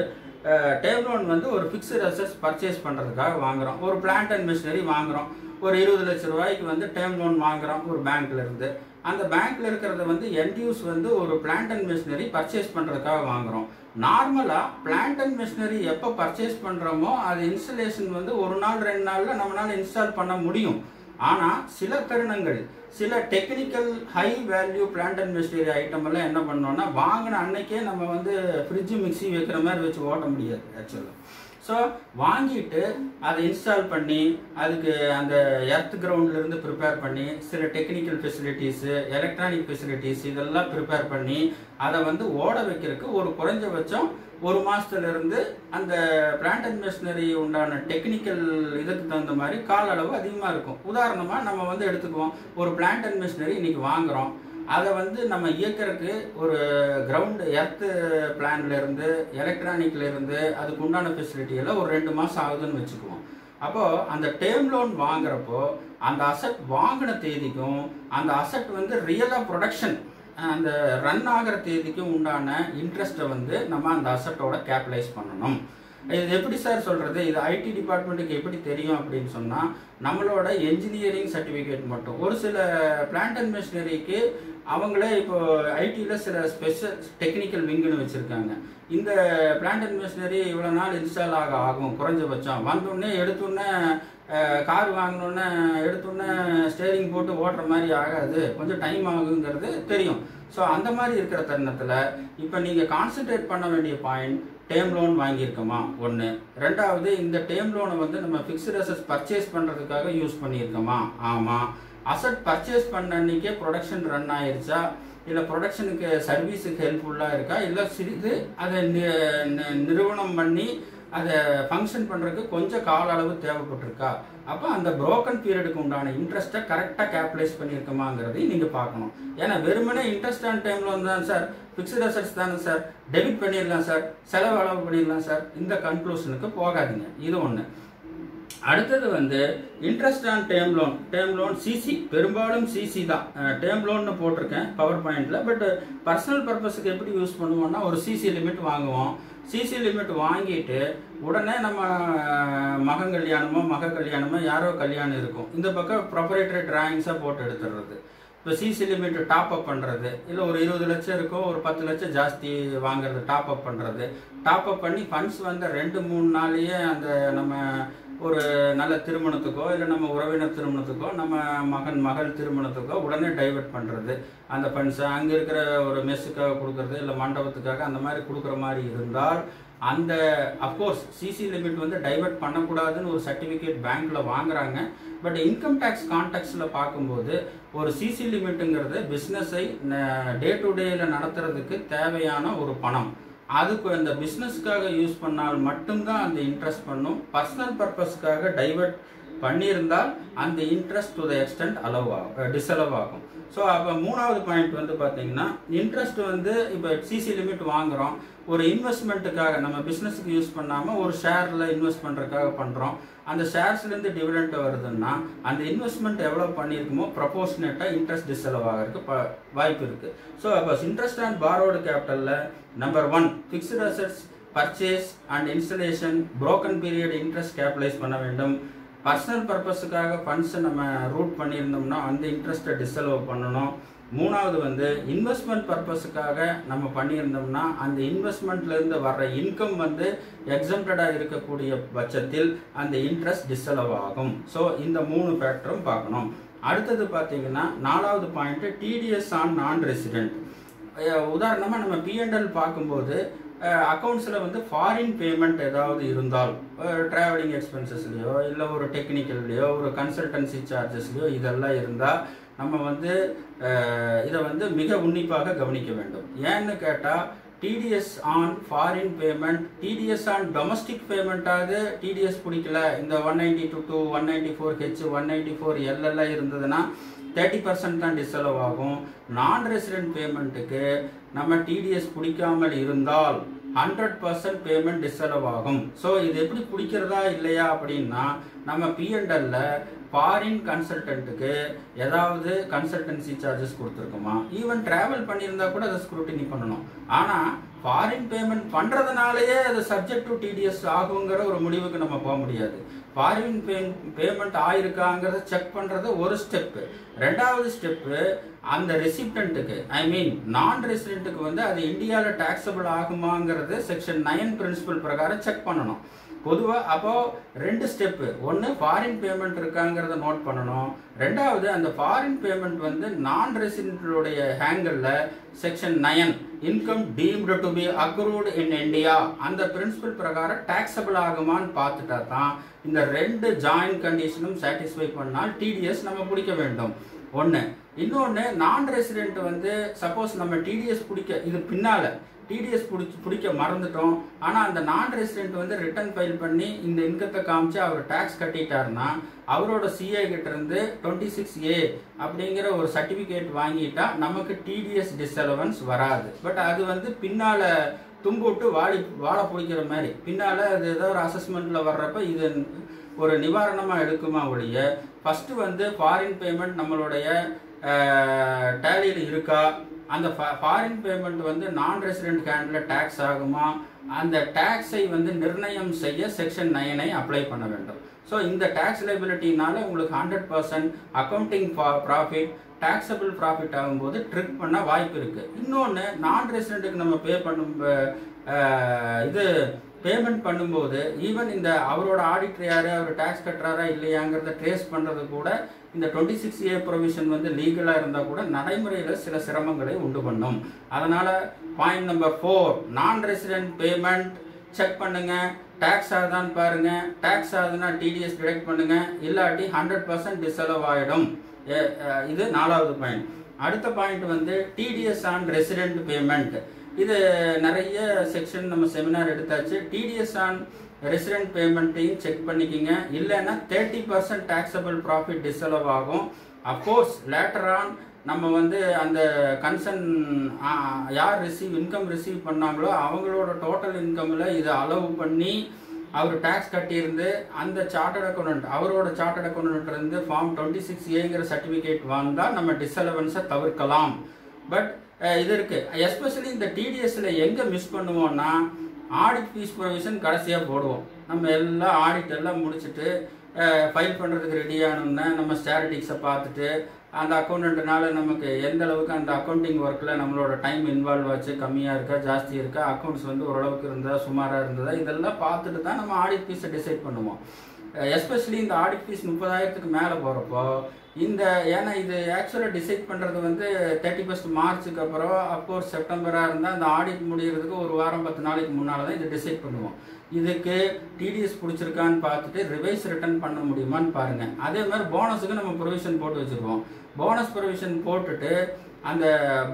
டேம் லோன் வந்து ஒரு ஃபிக்ஸ்டு அசட்ஸ் பர்ச்சேஸ் பண்ணுறதுக்காக வாங்குறோம். ஒரு பிளான்ட் அண்ட் மிஷினரி வாங்குகிறோம் ஒரு இருபது லட்ச ரூபாய்க்கு வந்து டேம் லோன் வாங்குறோம் ஒரு பேங்க்லேருந்து அந்த பேங்க்ல இருக்கிறத வந்து என்டியூஸ் வந்து ஒரு பிளான்ட் அண்ட் மிஷினரி பர்ச்சேஸ் பண்ணுறதுக்காக வாங்குறோம். நார்மலாக பிளான்ட் அண்ட் மிஷினரி எப்போ பர்ச்சேஸ் பண்ணுறோமோ அது இன்ஸ்டலேஷன் வந்து ஒரு நாள் ரெண்டு நாளில் நம்மளால இன்ஸ்டால் பண்ண முடியும். ஆனால் சில தருணங்கள் சில technical high value plant and machinery item எல்லாம் என்ன பண்ணோம்னா வாங்கின அன்னைக்கே நம்ம வந்து ஃப்ரிட்ஜ் மிக்ஸி வைக்கிற மாதிரி வச்சு ஓட்ட முடியாது ஆக்சுவலாக ஸோ வாங்கிட்டு அதை இன்ஸ்டால் பண்ணி அதுக்கு அந்த எர்த் கிரவுண்ட்லேருந்து ப்ரிப்பேர் பண்ணி சில டெக்னிக்கல் ஃபெசிலிட்டிஸு எலக்ட்ரானிக் ஃபெசிலிட்டிஸ் இதெல்லாம் ப்ரிப்பேர் பண்ணி அதை வந்து ஓட வைக்கிறதுக்கு ஒரு குறைஞ்சபட்சம் ஒரு மாதத்துலேருந்து அந்த பிளான்ட் அண்ட் மிஷினரி உண்டான டெக்னிக்கல் இதுக்கு தகுந்த மாதிரி கால அளவு அதிகமாக இருக்கும். உதாரணமாக நம்ம வந்து எடுத்துக்குவோம் ஒரு பிளான்ட் அண்ட் மிஷினரி இன்றைக்கி வாங்குறோம். அதை வந்து நம்ம இயக்கிறதுக்கு ஒரு கிரவுண்டு எர்த்து பிளான்லேருந்து இருந்து அதுக்கு உண்டான ஃபெசிலிட்டி எல்லாம் ஒரு ரெண்டு மாதம் ஆகுதுன்னு வச்சுக்குவோம். அப்போது அந்த டேர்ம் லோன் வாங்குறப்போ அந்த அசட் வாங்கின தேதிக்கும் அந்த அசட் வந்து ரியலாக ப்ரொடக்ஷன் அந்த ரன் ஆகிற தேதிக்கும் உண்டான இன்ட்ரெஸ்ட்டை வந்து நம்ம அந்த அசட்டோட கேபிட்டலைஸ் பண்ணணும். இது எப்படி சார் சொல்கிறது இது ஐடி டிபார்ட்மெண்ட்டுக்கு எப்படி தெரியும் அப்படின்னு சொன்னால் நம்மளோட என்ஜினியரிங் சர்டிஃபிகேட் மட்டும். ஒரு சில பிளான்ட் அண்ட் மிஷினரிக்கு அவங்களே இப்போ ஐடியில் சில ஸ்பெஷல் டெக்னிக்கல் விங்குன்னு வச்சுருக்காங்க. இந்த பிளான்ட் அண்ட் மிஷினரி இவ்வளோ நாள் இன்ஸ்டால் ஆக ஆகும் குறைஞ்சபட்சம். வந்தோடனே எடுத்தோடனே கார் வாங்கினோடனே எடுத்தோடனே ஸ்டேரிங் போட்டு ஓட்டுற மாதிரி ஆகாது. கொஞ்சம் டைம் ஆகுங்கிறது தெரியும். ஸோ அந்த மாதிரி இருக்கிற தருணத்தில் இப்போ நீங்கள் கான்சென்ட்ரேட் பண்ண வேண்டிய பாயிண்ட் டேம் லோன் வாங்கியிருக்கோமா? ஒன்று ரெண்டாவது இந்த டேம் லோனை வந்து நம்ம ஃபிக்ஸ்டு அசஸ் பர்ச்சேஸ் பண்ணுறதுக்காக யூஸ் பண்ணியிருக்கோமா? ஆமாம் அசட் பர்ச்சேஸ் பண்ண அன்னைக்கே ப்ரொடக்ஷன் ரன் ஆயிருச்சா? இல்லை ப்ரொடக்ஷனுக்கு சர்வீஸுக்கு ஹெல்ப்ஃபுல்லாக இருக்கா? இல்லை சிறிது அதை நிறுவனம் பண்ணி அதை ஃபங்க்ஷன் பண்ணுறதுக்கு கொஞ்சம் கால அளவு தேவைப்பட்டிருக்கா? அப்போ அந்த புரோக்கன் பீரியடுக்கு உண்டான இன்ட்ரெஸ்ட்டை கரெக்டாக கேபிட்டலைஸ் பண்ணியிருக்கோமாங்கிறதையும் நீங்கள் பார்க்கணும். ஏன்னா வெறுமனே இன்ட்ரெஸ்ட் ஆன் டைமில் வந்தான் சார் ஃபிக்ஸ்டு அசட்ஸ் தானே சார் டெபிட் பண்ணிடலாம் சார் செலவு அளவு பண்ணிடலாம் சார் இந்த கன்க்ளூஷனுக்கு போகாதீங்க. இது ஒன்று அடுத்தது வந்து interest on term loan term loan CC பெரும்பாலும் சிசி தான். டேம் லோன்னு போட்டிருக்கேன் பவர் பாயிண்டில் பட் பர்சனல் பர்பஸுக்கு எப்படி யூஸ் பண்ணுவோம்னா ஒரு சிசி லிமிட் வாங்குவோம். சிசி லிமிட் வாங்கிட்டு உடனே நம்ம மகன் கல்யாணமோ மக கல்யாணமோ யாரோ கல்யாணம் இருக்கும். இந்த பக்கம் ப்ரொப்பரேட்டரி டிராயிங்ஸாக போட்டு எடுத்துடுறது. இப்போ சிசி லிமிட் டாப் அப் பண்ணுறது இல்லை ஒரு இருபது லட்சம் இருக்கும் ஒரு பத்து லட்சம் ஜாஸ்தி வாங்குறது டாப் அப் பண்ணுறது டாப் அப் பண்ணி ஃபண்ட்ஸ் வந்து ரெண்டு மூணு நாளையே அந்த நம்ம ஒரு நல்ல திருமணத்துக்கோ இல்லை நம்ம உறவினர் திருமணத்துக்கோ நம்ம மகன் மகள் திருமணத்துக்கோ உடனே டைவெர்ட் பண்ணுறது அந்த ஃபண்ட்ஸை அங்கே இருக்கிற ஒரு மெஸ்ஸுக்காக கொடுக்கறது இல்லை மண்டபத்துக்காக அந்த மாதிரி கொடுக்குற மாதிரி இருந்தால் அந்த அஃப்கோர்ஸ் சிசி லிமிட் வந்து டைவெர்ட் பண்ணக்கூடாதுன்னு ஒரு சர்டிஃபிகேட் பேங்க்கில் வாங்குறாங்க. பட் இன்கம் டேக்ஸ் கான்டெக்ட்ஸில் பார்க்கும்போது ஒரு சிசி லிமிட்டுங்கிறது பிஸ்னஸை டே டு டேயில் நடத்துறதுக்கு தேவையான ஒரு பணம். அதுக்கு அந்த பிஸ்னஸ்க்காக யூஸ் பண்ணால் மட்டும்தான் அந்த இன்ட்ரெஸ்ட் பண்ணும். பர்சனல் பர்பஸ்க்காக டைவெர்ட் பண்ணியிருந்தால் அந்த interest to the extent allow ஆகும் டிஸ்அலவ் ஆகும். ஸோ அப்போ மூணாவது பாயிண்ட் வந்து பார்த்தீங்கன்னா இன்ட்ரெஸ்ட் வந்து இப்போ சிசி லிமிட் வாங்குகிறோம் ஒரு இன்வெஸ்ட்மெண்ட்டுக்காக நம்ம பிஸ்னஸுக்கு யூஸ் பண்ணாமல் ஒரு ஷேரில் இன்வெஸ்ட் பண்ணுறதுக்காக பண்ணுறோம் அந்த ஷேர்ஸ்லேருந்து டிவிடெண்ட் வருதுன்னா அந்த இன்வெஸ்ட்மெண்ட் எவ்வளோ பண்ணியிருக்குமோ ப்ரப்போர்ஷனேட்டாக இன்ட்ரெஸ்ட் டிசலவ் ஆகிறதுக்கு ப வாய்ப்பு இருக்குது ஸோ அப்போ interest and borrowed கேபிட்டலில் number one fixed assets purchase and installation broken period interest capitalise பண்ண வேண்டும். பர்சனல் பர்பஸுக்காக ஃபண்ட்ஸை நம்ம ரூட் பண்ணியிருந்தோம்னா அந்த இன்ட்ரெஸ்ட்டை டிஸ்அலவ் பண்ணணும். மூணாவது வந்து இன்வெஸ்ட்மெண்ட் பர்பஸுக்காக நம்ம பண்ணியிருந்தோம்னா அந்த இன்வெஸ்ட்மெண்ட்லேருந்து வர்ற இன்கம் வந்து எக்ஸம்டடாக இருக்கக்கூடிய பட்சத்தில் அந்த இன்ட்ரெஸ்ட் டிஸ்அலவ் ஆகும் ஸோ இந்த மூணு ஃபேக்டரும் பார்க்கணும். அடுத்தது பார்த்தீங்கன்னா நாலாவது point TDS on non resident உதாரணமாக நம்ம பிஎன்எல் பார்க்கும்போது அக்கௌண்ட்ஸில் வந்து ஃபாரின் பேமெண்ட் ஏதாவது இருந்தால் ட்ராவலிங் எக்ஸ்பென்சஸ்லையோ இல்லை ஒரு டெக்னிக்கல்லையோ ஒரு கன்சல்டன்சி சார்ஜஸ்லையோ இதெல்லாம் இருந்தால் நம்ம வந்து இதை வந்து மிக உன்னிப்பாக கவனிக்க வேண்டும். ஏன்னு கேட்டால் TDS on foreign payment TDS on domestic பேமெண்ட்டாவது TDS பிடிக்கல. இந்த one ninety two two one ninety four H one ninety four எல்எல்லாம் இருந்ததுன்னா தேர்ட்டி பர்சன்ட் தான் டிஸ்அலவ் ஆகும். நான் ரெசிடென்ட் பேமெண்ட்டுக்கு நம்ம டிடிஎஸ் பிடிக்காமல் இருந்தால் ஹண்ட்ரட் பர்சன்ட் பேமெண்ட் டிஸ்அலவ் ஆகும். ஸோ இது எப்படி பிடிக்கிறதா இல்லையா அப்படின்னா நம்ம பிஎன்எல்ல ஃபாரின் கன்சல்டன்ட்டுக்கு ஏதாவது கன்சல்டன்சி சார்ஜஸ் கொடுத்துருக்கோமா? ஈவன் டிராவல் பண்ணியிருந்தா கூட அதை ஸ்க்ரூட்டினி பண்ணணும். ஆனால் ஃபாரின் பேமெண்ட் பண்ணுறதுனாலயே அது சப்ஜெக்ட் டு டிடிஎஸ் ஆகுங்கிற ஒரு முடிவுக்கு நம்ம போக முடியாது. ஃபாரின் பே பேமெண்ட் ஆயிருக்காங்கிறத செக் பண்ணுறது ஒரு ஸ்டெப்பு ரெண்டாவது ஸ்டெப்பு அந்த ரெசிப்டண்ட்டுக்கு ஐ மீன் நான் ரெசிடென்ட்டுக்கு வந்து அது இந்தியாவில் டாக்ஸபிள் ஆகுமாங்கிறது செக்ஷன் நைன் பிரின்சிபல் பிரகாரம் செக் பண்ணணும். பொதுவாக அப்போ ரெண்டு ஸ்டெப்பு ஒன்று ஃபாரின் பேமெண்ட் இருக்காங்கிறத நோட் பண்ணணும். ரெண்டாவது அந்த ஃபாரின் பேமெண்ட் வந்து நான் ரெசிடென்ட்டுடைய ஹேங்கரில் section nine income deemed to be accrued in India அந்த பிரின்சிபல் பிரகாரம் டாக்ஸபிள் ஆகுமான்னு பார்த்துட்டா தான் இந்த ரெண்டு ஜாயின் கண்டிஷனும் சாட்டிஸ்ஃபை பண்ணால் டிடிஎஸ் நம்ம பிடிக்க வேண்டும். ஒன்று இன்னொன்று நான் ரெசிடென்ட் வந்து சப்போஸ் நம்ம டிடிஎஸ் பிடிக்க இது பின்னால் டிடிஎஸ் பிடிச்சி பிடிக்க மறந்துட்டோம். ஆனால் அந்த நான் ரெசிடென்ட் வந்து ரிட்டர்ன் ஃபைல் பண்ணி இந்த இன்கத்தை காமிச்சு அவர் டேக்ஸ் கட்டிட்டாருன்னா அவரோட சிஏ கிட்ட இருந்து டுவெண்ட்டி சிக்ஸ் ஏ அப்படிங்கிற ஒரு சர்டிஃபிகேட் வாங்கிட்டா நமக்கு டிடிஎஸ் டிஸ்அலவன்ஸ் வராது. பட் அது வந்து பின்னால் தும்புட்டு வாடி வாழை பிடிக்கிற மாதிரி. பின்னால் அது ஏதோ ஒரு அசஸ்மெண்ட்டில் வர்றப்ப இது ஒரு நிவாரணமாக எடுக்குமா ஒழிய ஃபஸ்ட்டு வந்து ஃபாரின் பேமெண்ட் நம்மளுடைய டேலியில் இருக்கா? அந்த ஃபாரின் பேமெண்ட் வந்து நான் ரெசிடென்ட் ஹேண்டில் டேக்ஸ் ஆகுமா? அந்த டேக்ஸை வந்து நிர்ணயம் செய்ய செக்ஷன் நைனை அப்ளை பண்ண வேண்டும். ஸோ இந்த டேக்ஸ் லைபிலிட்டினால உங்களுக்கு hundred percent accounting profit taxable profit ஆகும்போது ட்ரிக் பண்ண வாய்ப்பு இருக்குது இன்னொன்று நான் ரெசிடென்ட்டுக்கு நம்ம பே பண்ணும் இது பேமெண்ட் பண்ணும்போது ஈவன் இந்த அவரோட ஆடிட்டர் யார் அவர் டேக்ஸ் கட்டுறாரா இல்லையாங்கிறத ட்ரேஸ் பண்ணுறது கூட இந்த டுவெண்ட்டி சிக்ஸ் ஏ ப்ரொவிஷன் வந்து லீகலாக இருந்தால் கூட நடைமுறையில் சில சிரமங்களை உண்டு பண்ணும். அதனால் point number four non resident payment check பண்ணுங்க. டேக்ஸ் ஆகுதான்னு பாருங்க. டேக்ஸ் ஆகுதுன்னா டிடிஎஸ் டிடெக்ட் பண்ணுங்க. இல்லாட்டி ஹண்ட்ரட் பர்சன்ட் டிசலவ் ஆகிடும் இது நாலாவது பாயிண்ட் அடுத்த பாயிண்ட் வந்து டிடிஎஸ் ஆன் ரெசிடென்ட் பேமெண்ட் இது நிறைய செக்ஷன் நம்ம செமினார் எடுத்தாச்சு. டிடிஎஸ் ஆன் ரெசிடென்ட் பேமெண்ட்டையும் செக் பண்ணிக்கிங்க. இல்லைன்னா thirty percent taxable profit disallow ஆகும். அஃப்கோர்ஸ் லேட்டர் ஆன் நம்ம வந்து அந்த கன்சர்ன் யார் ரிசீவ் இன்கம் ரிசீவ் பண்ணாங்களோ அவங்களோட டோட்டல் இன்கமில் இதை அலோவ் பண்ணி அவர் டேக்ஸ் கட்டியிருந்து அந்த சார்ட்டர்ட் அக்கௌண்ட் அவரோட சார்ட்டர்ட் அக்கௌண்ட் இருந்து ஃபார்ம் டுவெண்ட்டி சிக்ஸ் ஏங்கிற சர்டிஃபிகேட் வந்தால் நம்ம டிஸ்அலவன்ஸை தவிர்க்கலாம். பட் இது இருக்குது எஸ்பெஷலி இந்த டிடிஎஸில் எங்கே மிஸ் பண்ணுவோன்னா ஆடிட் ஃபீஸ் ப்ரொவிஷன் கடைசியாக போடுவோம். நம்ம எல்லாம் ஆடிட் எல்லாம் முடிச்சுட்டு ஃபைல் பண்ணுறதுக்கு ரெடியானோன்னே நம்ம ஸ்டாட்டிக்ஸை பார்த்துட்டு அந்த அக்கௌண்ட்டுனால நமக்கு எந்த அளவுக்கு அந்த அக்கௌண்டிங் ஒர்க்கில் நம்மளோட டைம் இன்வால்வ் ஆச்சு கம்மியாக இருக்கா ஜாஸ்தி இருக்கா அக்கௌண்ட்ஸ் வந்து ஓரளவுக்கு இருந்தால் சுமாராக இருந்ததா இதெல்லாம் பார்த்துட்டு தான் நம்ம ஆடிட் ஃபீஸை டிசைட் பண்ணுவோம். எஸ்பெஷலி இந்த ஆடிட் ஃபீஸ் முப்பதாயிரத்துக்கு மேலே போகிறப்போ இந்த ஏன்னா இது ஆக்சுவலாக டிசைட் பண்ணுறது வந்து தேர்ட்டி ஃபஸ்ட் மார்ச்சுக்கு அப்புறம் அப்கோர்ஸ் செப்டம்பராக இருந்தால் அந்த ஆடிட் முடிகிறதுக்கு ஒரு வாரம் பத்து நாளைக்கு முன்னால் தான் இதை டிசைட் பண்ணுவோம். இதுக்கு டிடிஎஸ் பிடிச்சிருக்கான்னு பார்த்துட்டு ரிவைஸ் ரிட்டர்ன் பண்ண முடியுமான்னு பாருங்கள் அதே மாதிரி போனஸுக்கு நம்ம ப்ரொவிஷன் போட்டு வச்சுருவோம் போனஸ் ப்ரொவிஷன் போட்டுட்டு அந்த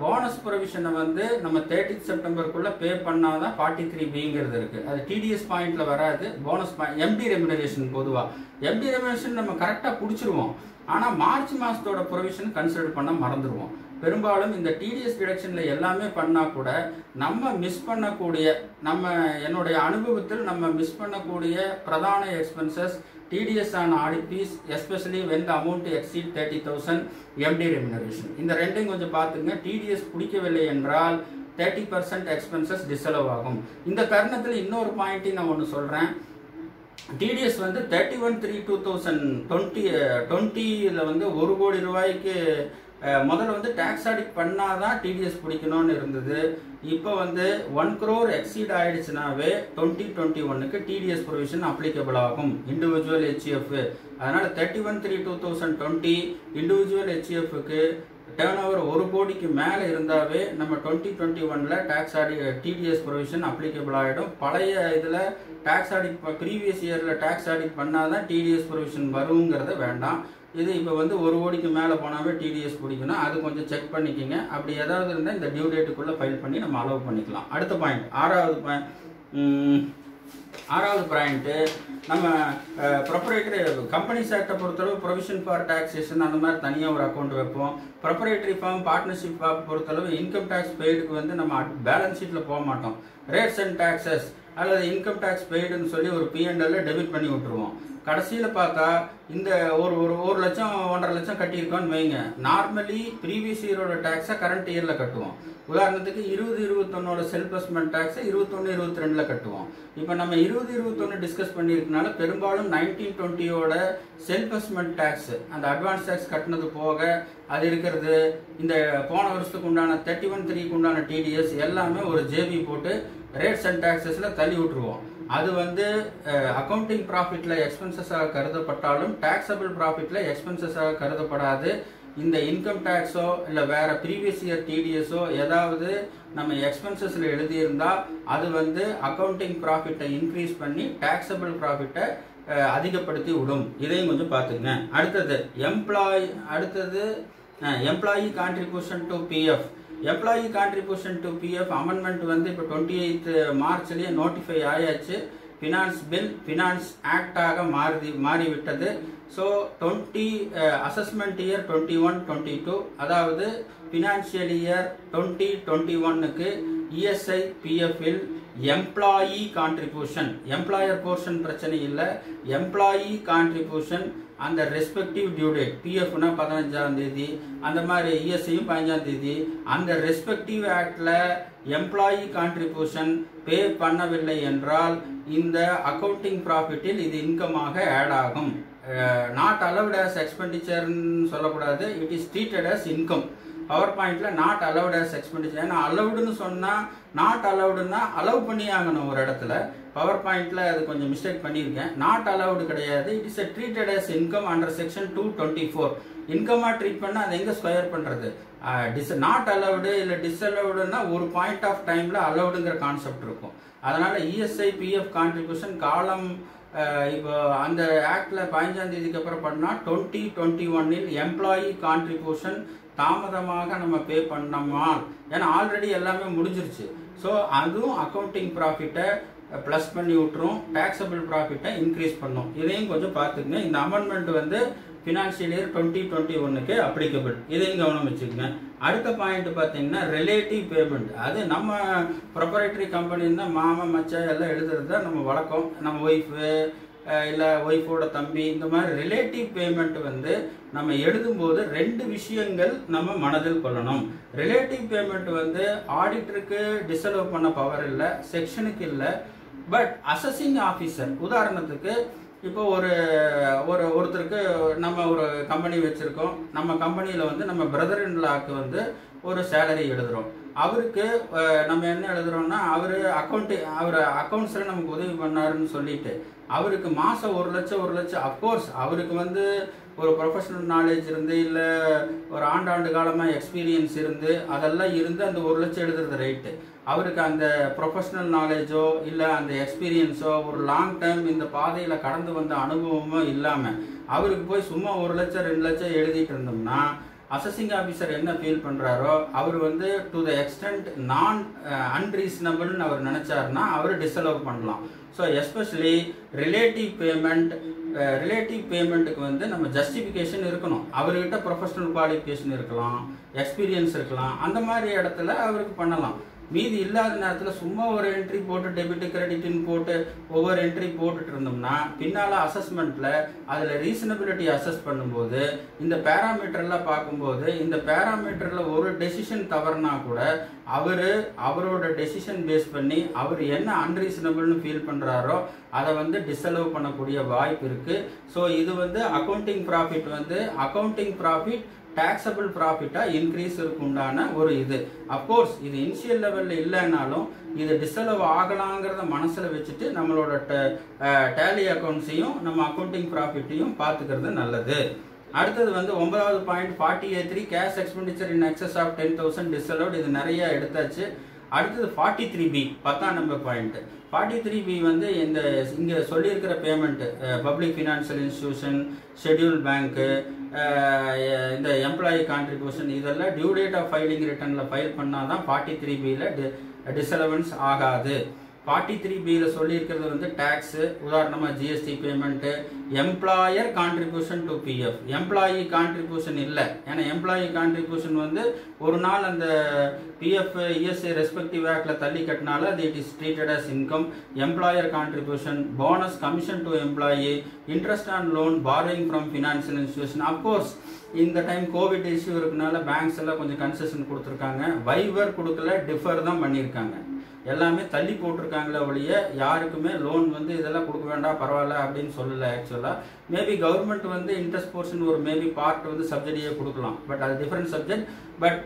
போனஸ் ப்ரொவிஷனை வந்து நம்ம தேர்ட்டி செப்டம்பருக்குள்ளே பே பண்ணால் தான் ஃபார்ட்டி த்ரீ பிங்கிறது இருக்குது அது டிடிஎஸ் பாயிண்டில் வராது. போனஸ் பாயிண்ட் எம்டி ரெமினரேஷன் பொதுவாக எம்டி ரெமினரேஷன் நம்ம கரெக்டாக பிடிச்சிருவோம். ஆனால் மார்ச் மாதத்தோட ப்ரொவிஷன் கன்சிடர் பண்ண மறந்துடுவோம் பெரும்பாலும் இந்த டிடிஎஸ் ரிடக்ஷனில் எல்லாமே பண்ணால் கூட நம்ம மிஸ் பண்ணக்கூடிய நம்ம என்னுடைய அனுபவத்தில் நம்ம மிஸ் பண்ணக்கூடிய பிரதான expenses TDS on audit fees especially when the amount exceed thirty thousand MD remuneration இந்த ரெண்டையும் கொஞ்சம் பார்த்துங்க. டிடிஎஸ் பிடிக்கவில்லை என்றால் தேர்ட்டி பர்சன்ட் எக்ஸ்பென்சஸ் டிசலவ் ஆகும். இந்த தருணத்தில் இன்னொரு பாயிண்ட்டையும் நான் ஒன்று சொல்கிறேன் டிடிஎஸ் வந்து thirty one three two thousand twenty டுவெண்ட்டியில் வந்து ஒரு கோடி ரூபாய்க்கு முதல்ல வந்து டேக்ஸ் ஆடிட் பண்ணாதான் டிடிஎஸ் பிடிக்கணும்னு இருந்தது. இப்போ வந்து ஒன் க்ரோர் எக்ஸீட் ஆயிடுச்சுனாவே டுவெண்ட்டி டுவெண்ட்டி ஒன்னுக்கு டிடிஎஸ் ப்ரொவிஷன் அப்ளிகபிள் ஆகும். இண்டிவிஜுவல் ஹெச்இஎஃப் அதனால் thirty one three two thousand twenty individual ஹெச்இஎஃப்க்கு turn over ஒரு கோடிக்கு மேலே இருந்தாவே நம்ம டுவெண்ட்டி டுவெண்ட்டி ஒனில் tax audit TDS provision applicable ஆகிடும் பழைய இதில் டேக்ஸ் ஆடிட் ப்ரீவியஸ் இயரில் டேக்ஸ் ஆடிட் பண்ணால் தான் டிடிஎஸ் ப்ரொவிஷன் வருங்கிறத வேண்டாம். இது இப்போ வந்து ஒரு கோடிக்கு மேலே போனாவே டிடிஎஸ் பிடிக்கணும் அது கொஞ்சம் செக் பண்ணிக்கோங்க. அப்படி ஏதாவது இருந்தால் இந்த டியூ டேட்டுக்குள்ளே ஃபைல் பண்ணி நம்ம அலோவ் பண்ணிக்கலாம். அடுத்த பாயிண்ட் ஆறாவது பாயிண்ட் ஆறாவது பாயிண்ட்டு நம்ம ப்ரொப்பரேட்டரி கம்பெனிஸ் ஆக்டை பொறுத்தளவு ப்ரொவிஷன் ஃபார் டாக்ஸேஷன் அந்த மாதிரி தனியாக ஒரு அக்கௌண்ட் வைப்போம். ப்ரொப்பரேட்டரி ஃபார்ம் பார்ட்னர்ஷிப் பொறுத்தளவு இன்கம் டேக்ஸ் பெய்டுக்கு வந்து நம்ம பேலன்ஸ் ஷீட்டில் போக மாட்டோம். ரேட்ஸ் அண்ட் டாக்ஸஸ் அல்லது இன்கம் டேக்ஸ் பெய்டுன்னு சொல்லி ஒரு பிஎன்எல்ல டெபிட் பண்ணி விட்டுருவோம். கடைசியில் பார்த்தா இந்த ஒரு ஒரு ஒரு லட்சம் ஒன்றரை லட்சம் கட்டியிருக்கோன்னு வைங்க. நார்மலி ப்ரீவியஸ் இயரோட டேக்ஸை கரண்ட் இயரில் கட்டுவோம். உதாரணத்துக்கு இருபது இருபத்தொன்னோட செல்ஃப் பிளஸ்மெண்ட் டேக்ஸை இருபத்தொன்று இருபத்தி ரெண்டில் கட்டுவோம். இப்போ நம்ம இருபது இருபத்தொன்று டிஸ்கஸ் பண்ணியிருக்கனால பெரும்பாலும் நைன்டீன் டுவெண்ட்டியோட செல்ஃப் பிளஸ்மெண்ட் டேக்ஸ் அந்த அட்வான்ஸ் டேக்ஸ் கட்டினது போக அது இருக்கிறது இந்த போன வருஷத்துக்கு உண்டான தேர்ட்டி ஒன் த்ரீக்கு உண்டான டிடிஎஸ் எல்லாமே ஒரு ஜேபி போட்டு ரேட்ஸ் அண்ட் டேக்ஸஸில் தள்ளி விட்டுருவோம். அது வந்து அக்கௌண்டிங் ப்ராஃபிட்டில் எக்ஸ்பென்சஸாக கருதப்பட்டாலும் டேக்ஸபிள் ப்ராஃபிட்டில் எக்ஸ்பென்சஸாக கருதப்படாது. இந்த இன்கம் டேக்ஸோ இல்லை வேறு ப்ரீவியஸ் இயர் டிடிஎஸோ ஏதாவது நம்ம எக்ஸ்பென்சஸில் எழுதியிருந்தால் அது வந்து அக்கௌண்டிங் ப்ராஃபிட்டை இன்க்ரீஸ் பண்ணி டேக்ஸபிள் ப்ராஃபிட்டை அதிகப்படுத்தி விடும். இதையும் கொஞ்சம் பார்த்துங்க அடுத்தது எம்ப்ளாய் அடுத்தது employee contribution to PF employee contribution to PF amendment வந்து இப்போ டுவெண்ட்டி எயித் மார்ச்லேயே நோட்டிஃபை ஆயாச்சு. ஃபினான்ஸ் பில் ஃபினான்ஸ் ஆக்டாக மாறி மாறிவிட்டது. So twenty assessment year twenty one twenty two அதாவது ஃபினான்ஷியல் இயர் டுவெண்ட்டி டுவெண்ட்டி ஒன்னுக்கு இஎஸ்ஐ பிஎஃப்பில் எம்ப்ளாயி கான்ட்ரிபியூஷன் எம்ப்ளாயர் போர்ஷன் பிரச்சனை இல்லை. எம்ப்ளாயி கான்ட்ரிபியூஷன் அந்த ரெஸ்பெக்டிவ் டியூ டேட் பிஎஃப்னா பதினஞ்சாம் தேதி அந்த மாதிரி இஎஸ்ஐயும் பதினஞ்சாம் தேதி அந்த ரெஸ்பெக்டிவ் ஆக்டில் எம்ப்ளாயி கான்ட்ரிபியூஷன் பே பண்ணவில்லை என்றால் இந்த அக்கௌண்டிங் ப்ராஃபிட்டில் இது இன்கமாக ஆட் ஆகும். நாட் அலவுட் ஆஸ் எக்ஸ்பெண்டிச்சர்னு சொல்லக்கூடாது it is treated as income power பாயிண்ட்ல நாட் அலவுட் ஆஸ் எக்ஸ்பெண்டிச்சர் ஏன்னா அலவுடுன்னு சொன்னா நாட் அலவுடுன்னா அலோவ் பண்ணி ஆகணும் ஒரு இடத்துல. பவர் பாயிண்ட்ல அது கொஞ்சம் மிஸ்டேக் பண்ணியிருக்கேன். நாட் அலவுடு கிடையாது. It is treated as income under section two twenty four இன்கமா treat பண்ணால் அதை எங்கே ஸ்கொயர் பண்றது? டிஸ் நாட் அலவுடு இல்லை டிஸ்அலவுடுன்னா ஒரு பாயிண்ட் ஆஃப் டைம்ல அலவுடுங்கிற கான்செப்ட் இருக்கும். அதனால இஎஸ்ஐ பிஎஃப் கான்ட்ரிபியூஷன் காலம் இப்போ அந்த ஆக்டில் பதினஞ்சாம் தேதிக்கு அப்புறம் பண்ணால் டுவெண்ட்டி டுவெண்ட்டி ஒன்னில் எம்ப்ளாயி கான்ட்ரிபியூஷன் தாமதமாக நம்ம பே பண்ணோமா? ஏன்னா ஆல்ரெடி எல்லாமே முடிஞ்சிருச்சு. ஸோ அதுவும் அக்கௌண்டிங் ப்ராஃபிட்டை ப்ளஸ் பண்ணி விட்டுரும். டேக்ஸபிள் ப்ராஃபிட்டை இன்க்ரீஸ் பண்ணும். இதையும் கொஞ்சம் பார்த்துக்குங்க. இந்த அமெண்ட்மெண்ட் வந்து ஃபினான்ஷியல் இயர் டுவெண்ட்டி டுவெண்ட்டி ஒன்னுக்கு அப்ளிகபிள் இதையும் கவனம் வச்சுக்கோங்க. அடுத்த பாயிண்ட் பார்த்தீங்கன்னா ரிலேட்டிவ் பேமெண்ட் அது நம்ம ப்ரொப்பரேட்டரி கம்பெனின்னா மாமா மச்சான் எல்லாம் எழுதுறது தான் நம்ம வழக்கம். நம்ம ஒய்ஃபு இல்லை ஒய்ஃபோட தம்பி இந்த மாதிரி ரிலேட்டிவ் பேமெண்ட் வந்து நம்ம எழுதும்போது ரெண்டு விஷயங்கள் நம்ம மனதில் கொள்ளணும். ரிலேட்டிவ் பேமெண்ட் வந்து ஆடிட்டருக்கு டிசலவ் பண்ண பவர் இல்லை செக்ஷனுக்கு இல்லை பட் அசஸிங் ஆஃபீஸர் உதாரணத்துக்கு இப்போ ஒரு ஒரு ஒருத்தருக்கு நம்ம ஒரு கம்பெனி வச்சுருக்கோம். நம்ம கம்பெனியில் வந்து நம்ம பிரதர் இன் லாக்கு வந்து ஒரு சேலரி எழுதுகிறோம் அவருக்கு நம்ம என்ன எழுதுகிறோம்னா அவர் அக்கௌண்ட்டு அவர் அக்கௌண்ட்ஸில் நமக்கு உதவி பண்ணாருன்னு சொல்லிட்டு அவருக்கு மாதம் ஒரு லட்சம் ஒரு லட்சம் அஃப்கோர்ஸ் அவருக்கு வந்து ஒரு ப்ரொஃபஷனல் நாலேஜ் இருந்து இல்லை ஒரு ஆண்டாண்டு காலமாக எக்ஸ்பீரியன்ஸ் இருந்து அதெல்லாம் இருந்து அந்த ஒரு லட்சம் எழுதுறது ரைட்டு அவருக்கு அந்த ப்ரொஃபஷ்னல் நாலேஜோ இல்லை அந்த எக்ஸ்பீரியன்ஸோ ஒரு லாங் டைம் இந்த பாதையில் கடந்து வந்த அனுபவமோ இல்லாமல் அவருக்கு போய் சும்மா ஒரு லட்சம் ரெண்டு லட்சம் எழுதிட்டு இருந்தோம்னா அசஸிங் ஆஃபீஸர் என்ன ஃபீல் பண்ணுறாரோ அவர் வந்து டு த எக்ஸ்டென்ட் நான் அன்ரீசனபிள்னு அவர் நினச்சாருன்னா அவர் டிசலவ் பண்ணலாம். So especially relative payment relative பேமெண்ட்டுக்கு வந்து நம்ம ஜஸ்டிஃபிகேஷன் இருக்கணும். அவர்கிட்ட ப்ரொஃபஷனல் குவாலிஃபிகேஷன் இருக்கலாம் எக்ஸ்பீரியன்ஸ் இருக்கலாம் அந்த மாதிரி இடத்துல அவருக்கு பண்ணலாம். மீதி இல்லாத நேரத்தில் சும்மா ஒரு என்ட்ரி போட்டு டெபிட் கிரெடிட்னு போட்டு ஒவ்வொரு என்ட்ரி போட்டுட்டு இருந்தோம்னா பின்னால் அசஸ்மெண்ட்டில் அதில் ரீசனபிலிட்டி அசஸ் பண்ணும்போது இந்த பேராமீட்டர்லாம் பார்க்கும்போது இந்த பேராமீட்டரில் ஒரு டெசிஷன் தவறுனா கூட அவர் அவரோட டெசிஷன் பேஸ் பண்ணி அவர் என்ன அன்ரீசனபிள்னு ஃபீல் பண்ணுறாரோ அதை வந்து டிசலவ் பண்ணக்கூடிய வாய்ப்பு இருக்குது ஸோ இது வந்து அக்கௌண்டிங் ப்ராஃபிட் வந்து அக்கௌண்டிங் ப்ராஃபிட் டாக்ஸபிள் ப்ராஃபிட்டாக இன்க்ரீஸ் உண்டான ஒரு இது. அப்கோர்ஸ் இது இனிஷியல் லெவலில் இல்லைனாலும் இது டிசலவ் ஆகலாங்கிறத மனசில் வச்சுட்டு நம்மளோட டேலி அக்கௌண்ட்ஸையும் நம்ம அக்கௌண்டிங் ப்ராஃபிட்டையும் பார்த்துக்கிறது நல்லது. அடுத்தது வந்து ஒன்பதாவது point forty A three cash expenditure in excess of ten thousand disallowed இது நிறைய எடுத்தாச்சு. அடுத்தது ஃபார்ட்டி த்ரீ பி பத்தாம் number point forty three B வந்து இந்த இங்கே சொல்லியிருக்கிற payment public financial institution schedule பேங்க்கு இந்த எம்ப்ளாயி கான்ட்ரிபியூஷன் இதெல்லாம் டியூ டேட் ஆஃப் ஃபைலிங் ரிட்டர்னில் ஃபைல் பண்ணால் தான் ஃபார்ட்டி த்ரீ பியில் டிசலவன்ஸ் ஆகாது. ஃபார்ட்டி த்ரீ பியில் சொல்லியிருக்கிறது வந்து டேக்ஸு உதாரணமாக GST payment employer contribution to PF employee contribution இல்லை. ஏன்னா எம்ப்ளாயி கான்ட்ரிபியூஷன் வந்து ஒரு நாள் அந்த பிஎஃப் இஎஸ்ஐ ரெஸ்பெக்டிவ் ஆக்டில் தள்ளி கட்டினால அது it is treated as income employer contribution bonus commission to employee interest on loan borrowing from financial institution of course இந்த டைம் கோவிட் இஷ்யூ இருக்கனால பேங்க்ஸ் எல்லாம் கொஞ்சம் கன்செஷன் கொடுத்துருக்காங்க. வைவர் கொடுக்கல டிஃபர் தான் பண்ணியிருக்காங்க. எல்லாமே தள்ளி போட்டிருக்காங்களே ஒழிய யாருக்குமே லோன் வந்து இதெல்லாம் கொடுக்க வேண்டாம் பரவாயில்ல அப்படின்னு சொல்லலை ஆக்சுவலாக மேபி கவர்மெண்ட் வந்து இன்ட்ரெஸ்ட் போர்ஷன் ஒரு மேபி பார்ட் வந்து சப்ஜெக்டியே கொடுக்கலாம். பட் அது different subject but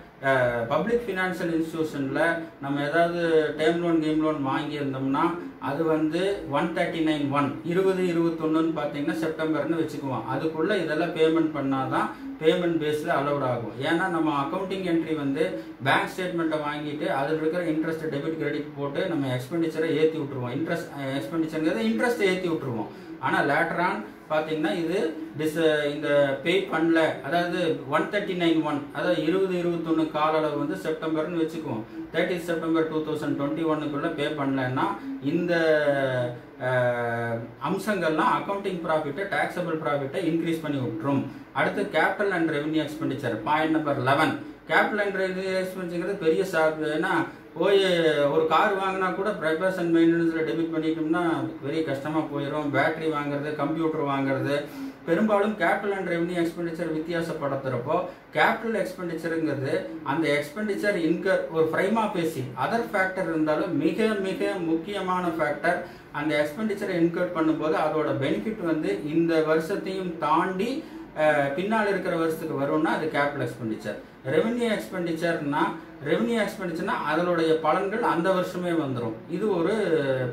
public financial இன்ஸ்டியூஷனில் நம்ம ஏதாவது டேம் லோன் கேம் லோன் வாங்கியிருந்தோம்னா அது வந்து ஒன் தேர்ட்டி நைன் ஒன் இருபது இருபத்தொன்னுன்னு பார்த்தீங்கன்னா செப்டம்பர்னு வச்சுக்குவோம். அதுக்குள்ளே இதெல்லாம் பேமெண்ட் பண்ணால் தான் பேமெண்ட் பேஸில் அலௌட் ஆகும். ஏன்னா நம்ம அக்கௌண்டிங் என்ட்ரி வந்து பேங்க் ஸ்டேட்மெண்ட்டை வாங்கிட்டு அதில் இருக்கிற இன்ட்ரெஸ்ட் டெபிட் கிரெடிட் போட்டு நம்ம எக்ஸ்பெண்டிச்சரை ஏற்றி விட்டுருவோம். இன்ட்ரெஸ்ட் எக்ஸ்பெண்டிச்சருங்கிறது இன்ட்ரெஸ்ட்டை ஏற்றி விட்டுருவோம். ஆனால் லேட்டரான் பார்த்தீங்கன்னா இது டிஸ் இந்த பே பண்ணல. அதாவது ஒன் தேர்ட்டி நைன் ஒன் அதாவது இருபது இருபத்தொன்று கால அளவு வந்து செப்டம்பர்னு வச்சுக்குவோம். Thirty September two thousand twenty ஒன்னுக்குள்ளே pay பண்ணலன்னா இந்த அம்சங்கள்லாம் அக்கௌண்டிங் ப்ராஃபிட்டை டேக்ஸபிள் ப்ராஃபிட்டை இன்க்ரீஸ் பண்ணி விட்டுரும். அடுத்து capital and revenue expenditure point number eleven capital and எக்ஸ்பென்ஸுங்கிறது பெரிய சார்பு. ஏன்னா போய் ஒரு கார் வாங்கினா கூட ப்ரைபர்ஸ் அண்ட் மெயின்டெனன்ஸில் டெபிட் பண்ணிட்டோம்னா பெரிய கஷ்டமாக போயிடும் பேட்டரி வாங்குறது கம்ப்யூட்டர் வாங்குறது. பெரும்பாலும் கேபிட்டல் அண்ட் ரெவன்யூ எக்ஸ்பெண்டிச்சர் வித்தியாசப்படுத்துகிறப்போ கேபிட்டல் எக்ஸ்பெண்டிச்சருங்கிறது அந்த எக்ஸ்பெண்டிச்சர் இன்கர் ஒரு ஃப்ரைமா பேசி அதர் ஃபேக்டர் இருந்தாலும் மிக மிக முக்கியமான ஃபேக்டர் அந்த எக்ஸ்பெண்டிச்சரை இன்கர் பண்ணும்போது அதோட பெனிஃபிட் வந்து இந்த வருஷத்தையும் தாண்டி பின்னால் இருக்கிற வருஷத்துக்கு வரும்னா அது கேபிட்டல் எக்ஸ்பெண்டிச்சர் ரெவன்யூ எக்ஸ்பெண்டிச்சர்னா ரெவென்யூ எக்ஸ்பெண்டிச்சர்னா அதனுடைய பலன்கள் அந்த வருஷமே வந்துடும் இது ஒரு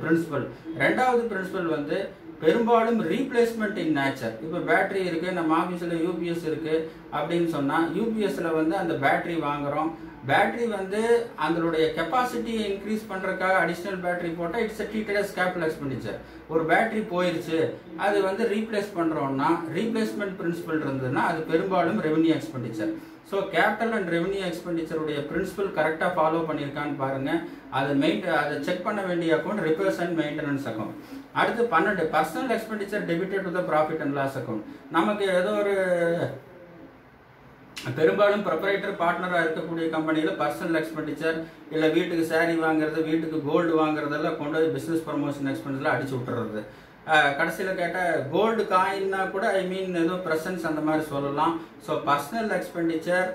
பிரின்சிபல் ரெண்டாவது பிரின்சிபல் வந்து பெரும்பாலும் ரீப்ளேஸ்மெண்ட் இன் நேச்சர் இப்போ பேட்டரி இருக்குது நம்ம ஆஃபீஸில் யூபிஎஸ் இருக்குது அப்படின்னு சொன்னால் யூபிஎஸ்ஸில் வந்து அந்த பேட்டரி வாங்குகிறோம் பேட்டரி வந்து அதனுடைய கெப்பாசிட்டியை இன்க்ரீஸ் பண்ணுறதுக்காக அடிஷ்னல் பேட்டரி போட்டால் it's treated as capital expenditure ஒரு பேட்டரி போயிருச்சு அது வந்து ரீப்ளேஸ் பண்ணுறோம்னா ரீப்ளேஸ்மெண்ட் பிரின்சிபல் இருந்ததுன்னா அது பெரும்பாலும் revenue expenditure so capital and revenue எக்ஸ்பெண்டிச்சருடைய principle கரெக்டாக ஃபாலோ பண்ணியிருக்கான்னு பாருங்கள் அதை மெயின் அதை செக் பண்ண வேண்டிய account repairs and maintenance account அடுத்து பன்னெண்டு personal expenditure debited to the profit and loss account நமக்கு ஏதோ ஒரு பெரும்பாலும் ப்ரொப்ரைட்டர் பார்ட்னராக இருக்கக்கூடிய கம்பெனியில் பர்சனல் எக்ஸ்பெண்டிச்சர் இல்லை வீட்டுக்கு சேரீ வாங்குறது வீட்டுக்கு கோல்டு வாங்குறதெல்லாம் கொண்டு போய் பிஸ்னஸ் ப்ரமோஷன் எக்ஸ்பென்ஸில் அடிச்சு விட்டுறது. கடைசியில் கேட்டால் கோல்டு காயின்னா கூட ஐ மீன் ஏதோ ப்ரெசன்ஸ் அந்த மாதிரி சொல்லலாம். ஸோ பர்சனல் எக்ஸ்பெண்டிச்சர்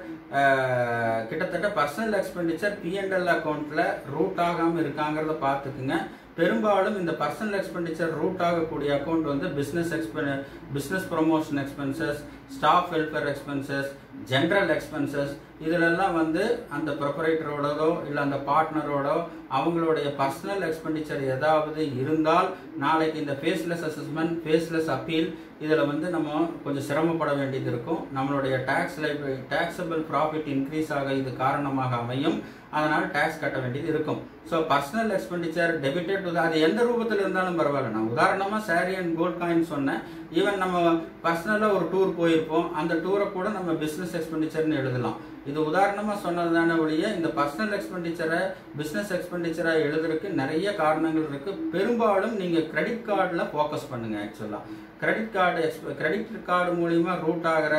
கிட்டத்தட்ட பர்சனல் எக்ஸ்பெண்டிச்சர் பிஎன்எல் அக்கௌண்ட்டில் ரூட் ஆகாமல் இருக்காங்கிறத பார்த்துக்குங்க. பெரும்பாலும் இந்த பர்சனல் எக்ஸ்பெண்டிச்சர் ரூட் ஆகக்கூடிய அக்கௌண்ட் வந்து business expense business promotion expenses staff welfare expenses general expenses இதிலெல்லாம் வந்து அந்த ப்ரொப்பரேட்டரோடதோ இல்லை அந்த பார்ட்னரோடோ அவங்களுடைய பர்சனல் எக்ஸ்பெண்டிச்சர் ஏதாவது இருந்தால் நாளைக்கு இந்த ஃபேஸ்லெஸ் அசஸ்மெண்ட் ஃபேஸ்லெஸ் அப்பீல் இதில் வந்து நம்ம கொஞ்சம் சிரமப்பட வேண்டியது இருக்கும். நம்மளுடைய tax life taxable profit increase ஆக இது காரணமாக அமையும். அதனால் டேக்ஸ் கட்ட வேண்டியது இருக்கும். So personal expenditure debited to அது எந்த ரூபத்தில் இருந்தாலும் பரவாயில்ல. நான் உதாரணமாக சாரி அண்ட் கோல்ட் காயின் சொன்னேன். ஈவன் நம்ம பர்சனலாக ஒரு டூர் போயிருப்போம். அந்த டூரை கூட நம்ம பிஸ்னஸ் எக்ஸ்பெண்டிச்சர்னு எழுதலாம். இது உதாரணமாக சொன்னதுதானே ஒழிய இந்த பர்சனல் எக்ஸ்பெண்டிச்சரை பிஸ்னஸ் எக்ஸ்பெண்டிச்சராக எழுதுறதுக்கு நிறைய காரணங்கள் இருக்குது பெரும்பாலும் நீங்கள் கிரெடிட் கார்டில் ஃபோக்கஸ் பண்ணுங்க ஆக்சுவலாக கிரெடிட் கார்டு கிரெடிட் கார்டு மூலிமா ரூட் ஆகிற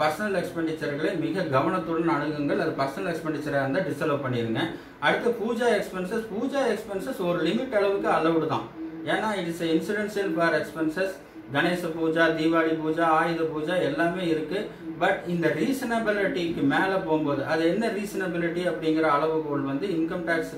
பர்சனல் எக்ஸ்பெண்டிச்சர்களை மிக கவனத்துடன் அணுகுங்கள். அது பர்சனல் எக்ஸ்பெண்டிச்சராக இருந்தால் டிசலவ் பண்ணிடுங்க அடுத்து பூஜா எக்ஸ்பென்சஸ் பூஜா எக்ஸ்பென்சஸ் ஒரு லிமிட் அளவுக்கு அலவுடு தான். ஏன்னா it's essential for expenses Ganesha puja Deepavali puja Ayudha puja எல்லாமே இருக்கு. பட் இந்த ரீசனபிலிட்டிக்கு மேலே போகும்போது அது என்ன ரீசனபிலிட்டி அப்படிங்கிற அளவுகோல் வந்து இன்கம் டேக்ஸ்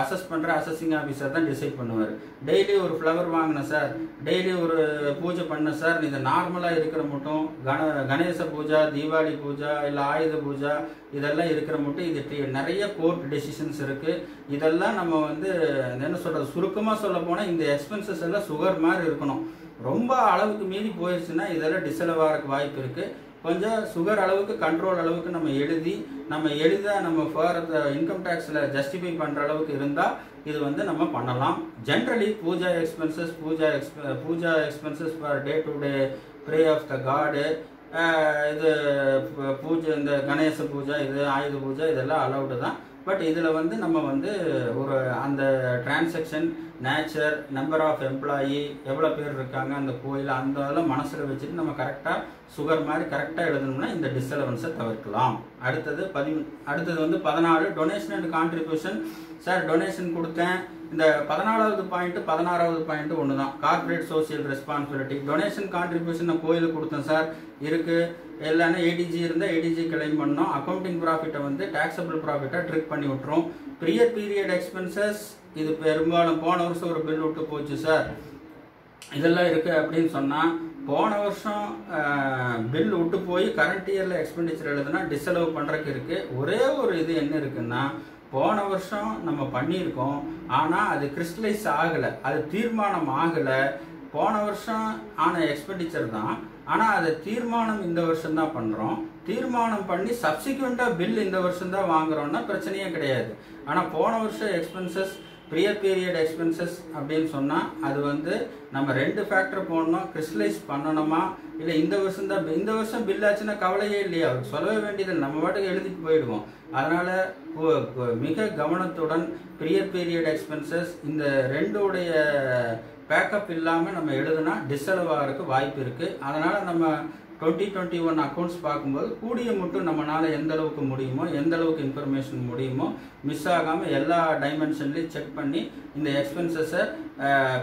அசஸ் பண்ணுற அசஸிங் ஆஃபீஸர் தான் டிசைட் பண்ணுவார். டெய்லி ஒரு ஃப்ளவர் வாங்கினேன் சார் டெய்லி ஒரு பூஜை பண்ணேன் சார் இது நார்மலாக இருக்கிற மட்டும் கண கணேச பூஜா தீபாவளி பூஜா இல்லை ஆயுத பூஜா இதெல்லாம் இருக்கிற மட்டும் இது நிறைய கோர்ட் டெசிஷன்ஸ் இருக்குது இதெல்லாம் நம்ம வந்து என்ன சொல்கிறது சுருக்கமாக சொல்ல போனால் இந்த எக்ஸ்பென்சஸ் எல்லாம் சுகர் மாதிரி இருக்கணும். ரொம்ப அளவுக்கு மீறி போயிடுச்சுன்னா இதெல்லாம் டிசலவ் ஆகிறதுக்கு வாய்ப்பு இருக்குது கொஞ்சம் சுகர் அளவுக்கு கண்ட்ரோல் அளவுக்கு நம்ம எழுதி நம்ம எளிதாக நம்ம ஃபார் இன்கம் டேக்ஸில் ஜஸ்டிஃபை பண்ணுற அளவுக்கு இருந்தால் இது வந்து நம்ம பண்ணலாம். Generally puja expenses puja expense puja expenses for day to day pray of the god இது பூஜை இந்த கணேச பூஜை இது ஆயுத பூஜை இதெல்லாம் அலௌடு தான். பட் இதில் வந்து நம்ம வந்து ஒரு அந்த transaction nature number of employee எவ்வளோ பேர் இருக்காங்க அந்த கோயில் அந்த இதெல்லாம் மனசில் வச்சுட்டு நம்ம கரெக்டாக சுகர் மாதிரி கரெக்டாக எழுதணும்னா இந்த டிஸ்அலவன்ஸை தவிர்க்கலாம். அடுத்தது பதி அடுத்தது வந்து பதினாறு donation and contribution sir donation கொடுத்தேன். இந்த பதினாலாவது பாயிண்ட்டு பதினாறாவது பாயிண்ட்டு ஒன்று தான் corporate social responsibility donation contribution நான் கோயிலுக்கு கொடுத்தேன் சார் இருக்குது எல்லாமே ஏடிஜி இருந்தால் ஏடிஜி கிளைம் பண்ணோம் அக்கௌண்டிங் ப்ராஃபிட்டை வந்து டேக்ஸபிள் ப்ராஃபிட்டை ட்ரிக் பண்ணி விட்டுரும். ப்ரியர் பீரியட் எக்ஸ்பென்சஸ் இது பெரும்பாலும் போன வருஷம் ஒரு பில் விட்டு போச்சு சார். இதெல்லாம் இருக்குது அப்படின்னு சொன்னால் போன வருஷம் பில் விட்டு போய் கரண்ட் இயரில் எக்ஸ்பெண்டிச்சர் எழுதுனா டிசலவ் பண்ணுறக்கு இருக்குது ஒரே ஒரு இது என்ன இருக்குன்னா போன வருஷம் நம்ம பண்ணியிருக்கோம் ஆனால் அது கிறிஸ்டலைஸ் ஆகலை. அது தீர்மானம் ஆகலை. போன வருஷம் ஆன எக்ஸ்பெண்டிச்சர் தான். ஆனால் அதை தீர்மானம் இந்த வருஷம் தான் பண்ணுறோம் தீர்மானம் பண்ணி சப்சிக்வெண்ட்டாக பில் இந்த வருஷம் தான் வாங்குறோம்னா பிரச்சனையே கிடையாது. ஆனால் போன வருஷம் எக்ஸ்பென்சஸ் ப்ரியர் பீரியட் எக்ஸ்பென்சஸ் அப்படின்னு சொன்னால் அது வந்து நம்ம ரெண்டு ஃபேக்டர் போடணும். கிறிஸ்டலைஸ் பண்ணணுமா? இல்லை இந்த வருஷம் தான் இந்த வருஷம் பில் ஆச்சுன்னா கவலையே இல்லையா? அவருக்கு சொல்லவே வேண்டியதில்லை நம்ம பாட்டுக்கு எழுதிட்டு போயிடுவோம். அதனால் மிக கவனத்துடன் ப்ரியர் பீரியட் எக்ஸ்பென்சஸ் இந்த ரெண்டுடைய பேக்கப் இல்லாமல் நம்ம எழுதுனா டிஸ்அலவ் ஆகிறதுக்கு வாய்ப்பு இருக்குது அதனால் நம்ம டுவெண்ட்டி டுவெண்ட்டி ஒன் அக்கௌண்ட்ஸ் பார்க்கும்போது கூடிய மட்டும் நம்மளால் எந்த அளவுக்கு முடியுமோ எந்த அளவுக்கு இன்ஃபர்மேஷன் முடியுமோ மிஸ் ஆகாமல் எல்லா டைமென்ஷன்லையும் செக் பண்ணி இந்த எக்ஸ்பென்சஸை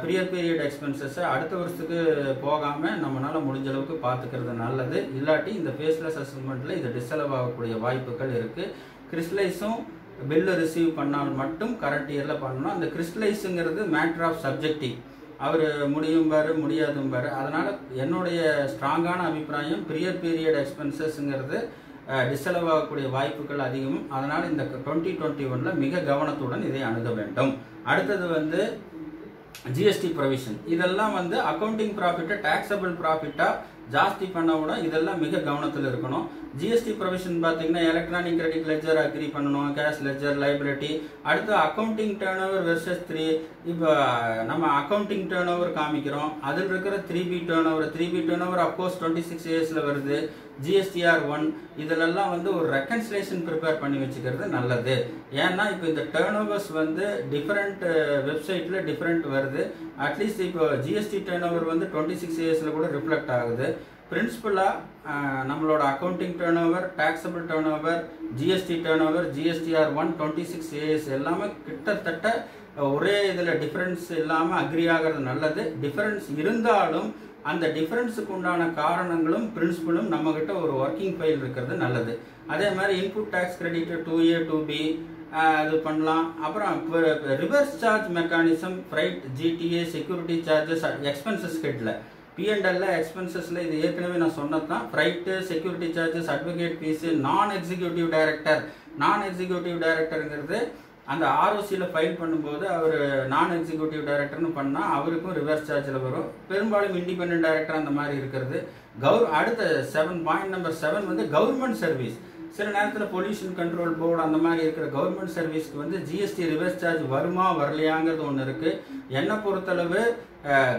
ப்ரியர் பீரியட் எக்ஸ்பென்சஸை அடுத்த வருஷத்துக்கு போகாமல் நம்மளால் முடிஞ்ச அளவுக்கு பார்த்துக்கிறது நல்லது. இல்லாட்டி இந்த ஃபேஸ்லெஸ் அசஸ்மெண்ட்டில் இது டிஸ்அலவ் ஆகக்கூடிய வாய்ப்புகள் இருக்குது கிறிஸ்டலைஸும் பில்லு ரிசீவ் பண்ணால் மட்டும் கரண்ட் இயரில் பண்ணணும். அந்த கிறிஸ்டலைஸுங்கிறது மேட்ரு ஆஃப் சப்ஜெக்டிவ் அவர் முடியும் பாரு முடியாதும் பாரு அதனால் என்னுடைய ஸ்ட்ராங்கான அபிப்பிராயம் பிரியர் பீரியட் எக்ஸ்பென்சஸ்ங்கிறது டிஸ்அலவ் ஆகக்கூடிய வாய்ப்புகள் அதிகம் அதனால் இந்த டுவெண்ட்டி டுவெண்ட்டி ஒனில் மிக கவனத்துடன் இதை அணுக வேண்டும். அடுத்தது வந்து ஜிஎஸ்டி ப்ரொவிஷன் இதெல்லாம் வந்து அக்கௌண்டிங் ப்ராஃபிட்டை டேக்ஸபிள் ப்ராஃபிட்டாக ஜாஸ்தி பண்ண கூட இதெல்லாம் மிக கவனத்தில் இருக்கணும். ஜிஎஸ்டி ப்ரொவிஷன் பார்த்தீங்கன்னா எலக்ட்ரானிக் கிரெடிட் லெஜர் அக்ரி பண்ணணும் கேஷ் லெஜர் லைபிலிட்டி அடுத்து accounting turnover versus three இப்போ நம்ம அக்கௌண்டிங் டேர்ன் ஓவர் காமிக்கிறோம். அதில் இருக்கிற three B turnover three B turnover of course twenty six இயர்ஸில் வருது. ஜிஎஸ்டிஆர் ஒன் இதிலெல்லாம் வந்து ஒரு ரெக்கன்சிலேஷன் ப்ரிப்பேர் பண்ணி வச்சுக்கிறது நல்லது. ஏன்னா இப்போ இந்த டேர்ன் ஓவர்ஸ் வந்து டிஃப்ரெண்ட் வெப்சைட்டில் டிஃப்ரெண்ட் வருது. அட்லீஸ்ட் இப்போ ஜிஎஸ்டி டேர்ன் ஓவர் வந்து டுவெண்ட்டி சிக்ஸ் இயர்ஸில் கூட ரிஃப்ளெக்ட் ஆகுது. பிரின்சிபலாக நம்மளோட accounting turnover taxable turnover GST turnover GSTR one twenty six AS எல்லாமே கிட்டத்தட்ட ஒரே இதில் டிஃப்ரென்ஸ் இல்லாமல் அக்ரி ஆகிறது நல்லது. டிஃப்ரென்ஸ் இருந்தாலும் அந்த டிஃப்ரென்ஸுக்கு உண்டான காரணங்களும் பிரின்சிபலும் நம்மக்கிட்ட ஒரு ஒர்க்கிங் ஃபைல் இருக்கிறது நல்லது. அதே மாதிரி input tax credit two A two B இது பண்ணலாம். அப்புறம் reverse charge mechanism freight GTA security charges expenses Kettle பிஎன்எல்ல எக்ஸ்பென்சஸில் இது ஏற்கனவே நான் சொன்னது தான் freight security charges advocate fees non executive director non executive டைரக்டருங்கிறது அந்த ஆர்ஓசியில் ஃபைல் பண்ணும்போது அவர் நான் எக்ஸிக்யூட்டிவ் டைரக்டர்னு பண்ணால் அவருக்கும் ரிவர்ஸ் சார்ஜில் வரும். பெரும்பாலும் இண்டிபெண்ட் டைரக்டர் அந்த மாதிரி இருக்கிறது. கவர் அடுத்த செவன் பாயிண்ட் நம்பர் செவன் வந்து கவர்மெண்ட் சர்வீஸ் சில நேரத்தில் பொல்யூஷன் கண்ட்ரோல் போர்டு அந்த மாதிரி இருக்கிற கவர்மெண்ட் சர்வீஸ்க்கு வந்து ஜிஎஸ்டி ரிவர்ஸ் சார்ஜ் வருமா வரலையாங்கிறது ஒன்று இருக்குது என்னை பொறுத்தளவு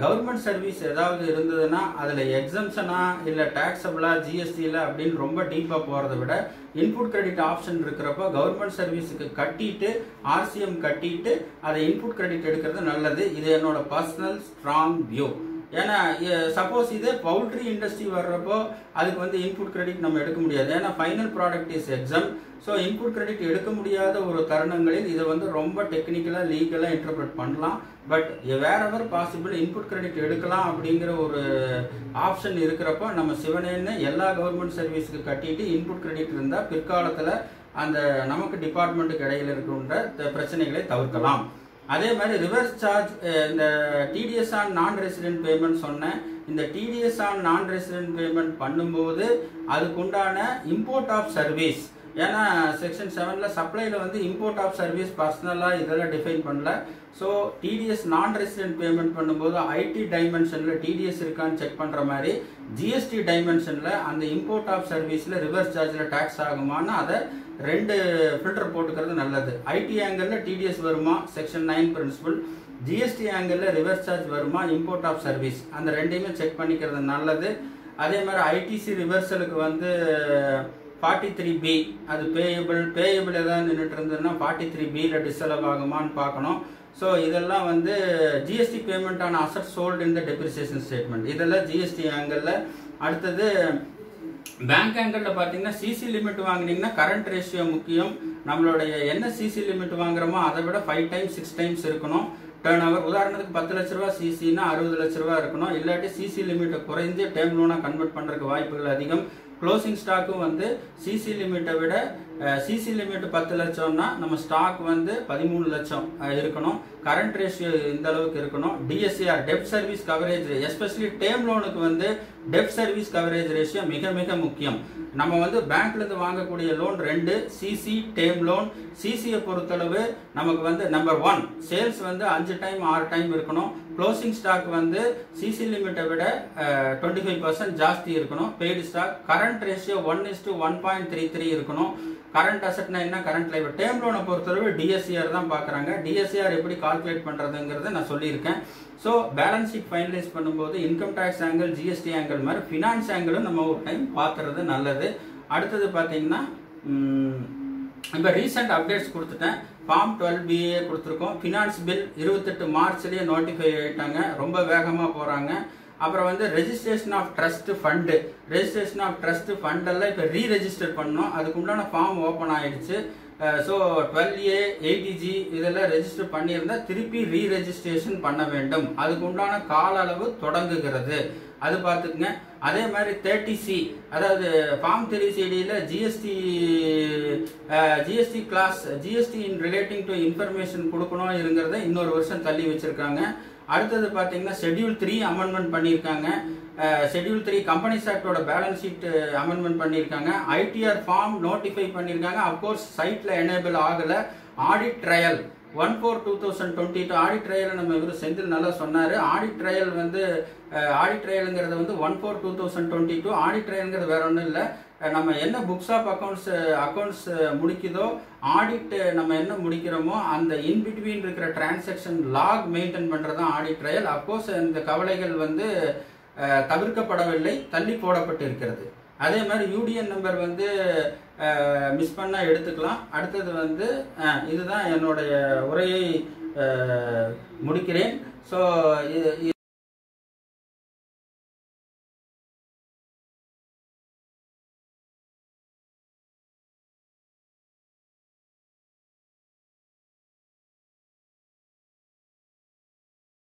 கவர்மெண்ட் சர்வீஸ் ஏதாவது இருந்ததுன்னா அதில் எக்ஸம்ஷனா இல்லை டேக்ஸபிளா ஜிஎஸ்டியில் அப்படின்னு ரொம்ப டீப்பாக போகிறத விட இன்புட் கிரெடிட் ஆப்ஷன் இருக்கிறப்போ கவர்மெண்ட் சர்வீஸுக்கு கட்டிட்டு ஆர்சிஎம் கட்டிட்டு அதை இன்புட் கிரெடிட் எடுக்கிறது நல்லது. இது என்னோட பர்சனல் ஸ்ட்ராங் வியூ ஏன்னா சப்போஸ் இதே பவுல்ட்ரி இண்டஸ்ட்ரி வர்றப்போ அதுக்கு வந்து இன்புட் கிரெடிட் நம்ம எடுக்க முடியாது. ஏன்னா final product is exempt so input credit எடுக்க முடியாத ஒரு தருணங்களில் இதை வந்து ரொம்ப டெக்னிக்கலாக லீகலாக இன்டர்பிரட் பண்ணலாம். பட் வேற எவர் பாசிபிள் இன்புட் கிரெடிட் எடுக்கலாம் அப்படிங்கிற ஒரு ஆப்ஷன் இருக்கிறப்போ நம்ம சிவனேன்னு எல்லா கவர்மெண்ட் சர்வீஸுக்கு கட்டிட்டு இன்புட் கிரெடிட் இருந்தால் பிற்காலத்தில் அந்த நமக்கு டிபார்ட்மெண்ட்டுக்கு இடையில் இருக்கின்ற பிரச்சனைகளை தவிர்க்கலாம். அதே மாதிரி ரிவர்ஸ் சார்ஜ் இந்த TDS on non resident payment சொன்னேன் இந்த TDS on non resident payment பண்ணும்போது அதுக்குண்டான இம்போர்ட் ஆஃப் சர்வீஸ் ஏன்னா செக்ஷன் செவனில் சப்ளையில் வந்து இம்போர்ட் ஆஃப் சர்வீஸ் பர்சனலாக இதெல்லாம் டிஃபைன் பண்ணல. So TDS non resident payment பண்ணும்போது ஐடி டைமென்ஷனில் டிடிஎஸ் இருக்கான்னு செக் பண்ணுற மாதிரி ஜிஎஸ்டி டைமென்ஷனில் அந்த இம்போர்ட் ஆஃப் சர்வீஸில் ரிவர்ஸ் சார்ஜில் டேக்ஸ் ஆகுமான்னு அதை ரெண்டு ஃபில்டர் போட்டுக்கிறது நல்லது. ஐடி ஆங்கிளில் டிடிஎஸ் வருமா? செக்ஷன் நைன் பிரின்சிபல் ஜிஎஸ்டி ஆங்கிளில் ரிவர்ஸ் சார்ஜ் வருமா? இம்போர்ட் ஆஃப் சர்வீஸ் அந்த ரெண்டையுமே செக் பண்ணிக்கிறது நல்லது. அதே மாதிரி ஐடிசி ரிவர்சலுக்கு வந்து ஃபார்ட்டி த்ரீ பி அது பேயபிள் பேயபிள் ஏதாவது நின்றுட்டு இருந்ததுன்னா ஃபார்ட்டி த்ரீ பியில் டிஸ்அலவ் ஆகுமான்னு பார்க்கணும். ஸோ இதெல்லாம் வந்து ஜிஎஸ்டி பேமெண்ட் ஆன அசட் சோல்டு இந்த டெப்ரிசியேஷன் ஸ்டேட்மெண்ட் இதெல்லாம் ஜிஎஸ்டி ஆங்கிளில் அடுத்தது பேங்க் ஆங்கிளில் பார்த்தீங்கன்னா சிசி லிமிட் வாங்கினீங்கன்னா கரண்ட் ரேஷியோ முக்கியம். நம்மளுடைய என்ன சிசி லிமிட் வாங்குறோமோ அதை விட ஃபைவ் டைம்ஸ் சிக்ஸ் டைம்ஸ் இருக்கணும். டேர்ன் ஓவர் உதாரணத்துக்கு பத்து லட்ச ரூபா சிசினா அறுபது லட்ச ரூபா இருக்கணும். இல்லாட்டி சிசி லிமிட்டை குறைந்து டேம் லோனாக கன்வெர்ட் பண்ணுறதுக்கு வாய்ப்புகள் அதிகம். க்ளோசிங் ஸ்டாக்கும் வந்து சிசி லிமிட்டை விட சிசி லிமிட் பத்து லட்சம்னா நம்ம ஸ்டாக் வந்து பதிமூணு லட்சம் இருக்கணும். கரண்ட் ரேஷியோ இந்த அளவுக்கு இருக்கணும். DSCR debt service coverage especially term லோனுக்கு வந்து டெப் சர்வீஸ் கவரேஜ் ரேஷியோ மிக மிக முக்கியம். நம்ம வந்து பேங்க்ல இருந்து வாங்கக்கூடிய லோன் ரெண்டு சிசி டேம் லோன் சிசியை பொறுத்தளவு நமக்கு வந்து நம்பர் ஒன் சேல்ஸ் வந்து அஞ்சு டைம் ஆறு டைம் இருக்கணும். க்ளோசிங் ஸ்டாக் வந்து சிசி லிமிட்டை விட டுவெண்ட்டி ஃபைவ் பர்சன்ட் ஜாஸ்தி இருக்கணும். Paid stock current ratio one is to one point three three இருக்கணும். கரண்ட் அசட்னா என்ன? கரண்ட் லைஃப் டேம் லோனை பொறுத்தளவு டிஎஸ்சிஆர் தான் பார்க்குறாங்க டிஎஸ்சிஆர் எப்படி கால்குலேட் பண்ணுறதுங்கிறத நான் சொல்லியிருக்கேன். ஸோ பேலன்ஸ் ஷீட் ஃபைனலைஸ் பண்ணும்போது income tax angle GST angle மாதிரி ஃபினான்ஸ் ஆங்கிளும் நம்ம ஒரு டைம் பார்த்துறது நல்லது. அடுத்தது பார்த்தீங்கன்னா இப்போ ரீசெண்ட் அப்டேட்ஸ் கொடுத்துட்டேன். ஃபார்ம் டுவெல் பிஏ கொடுத்துருக்கோம். ஃபினான்ஸ் பில் இருபத்தெட்டு மார்ச்லேயே நோட்டிஃபை ஆகிட்டாங்க ரொம்ப வேகமாக போகிறாங்க அப்புறம் வந்து registration of trust fund registration of trust ஃபண்டெல்லாம் இப்போ ரீ ரெஜிஸ்டர் பண்ணோம். அதுக்கு உண்டான ஃபார்ம் ஓப்பன் ஆயிடுச்சு. So twelve A eighty G இதெல்லாம் ரெஜிஸ்டர் பண்ணியிருந்தால் திருப்பி ரீ ரெஜிஸ்ட்ரேஷன் பண்ண வேண்டும். அதுக்கு உண்டான கால அளவு தொடங்குகிறது. அது பார்த்துக்குங்க. அதே மாதிரி தேர்ட்டி சி அதாவது form three சிடியில் GST GST clause GST in relating to information கொடுக்கணும் இருங்கிறத இன்னொரு வருஷம் தள்ளி வச்சுருக்காங்க. அடுத்தது பார்த்தீங்கன்னா ஷெட்யூல் த்ரீ அமெண்ட்மெண்ட் பண்ணியிருக்காங்க. ஷெட்யூல் த்ரீ கம்பெனிஸ் ஆக்டோட பேலன்ஸ் ஷீட் அமெண்ட்மெண்ட் பண்ணியிருக்காங்க. ஐடிஆர் ஃபார்ம் நோட்டிஃபை பண்ணியிருக்காங்க. அப்கோர்ஸ் சைட்டில் எனேபிள் ஆகலை. Audit trail one four two thousand twenty two audit trail நம்ம இவர் செந்தில் நல்லா சொன்னார். ஆடிட் ட்ரையல் வந்து ஆடிட் ட்ரையலுங்கிறது வந்து one four two thousand twenty two audit ட்ரையலுங்கிறது வேற ஒன்றும் இல்லை. நம்ம என்ன புக்ஸ் ஆஃப் அக்கௌண்ட்ஸ் அக்கௌண்ட்ஸ் முடிக்குதோ ஆடிட் நம்ம என்ன முடிக்கிறோமோ அந்த இன் பிட்வீன் இருக்கிற டிரான்சாக்ஷன் லாக் மெயின்டைன் பண்ணுறது தான் ஆடிட் ட்ரையல் அப்கோர்ஸ் இந்த கவலைகள் வந்து தவிர்க்கப்படவில்லை தள்ளி போடப்பட்டு இருக்கிறது அதே மாதிரி யூடிஎன் நம்பர் வந்து மிஸ் பண்ணால் எடுத்துக்கலாம். அடுத்தது வந்து இதுதான் என்னுடைய உரையை முடிக்கிறேன். ஸோ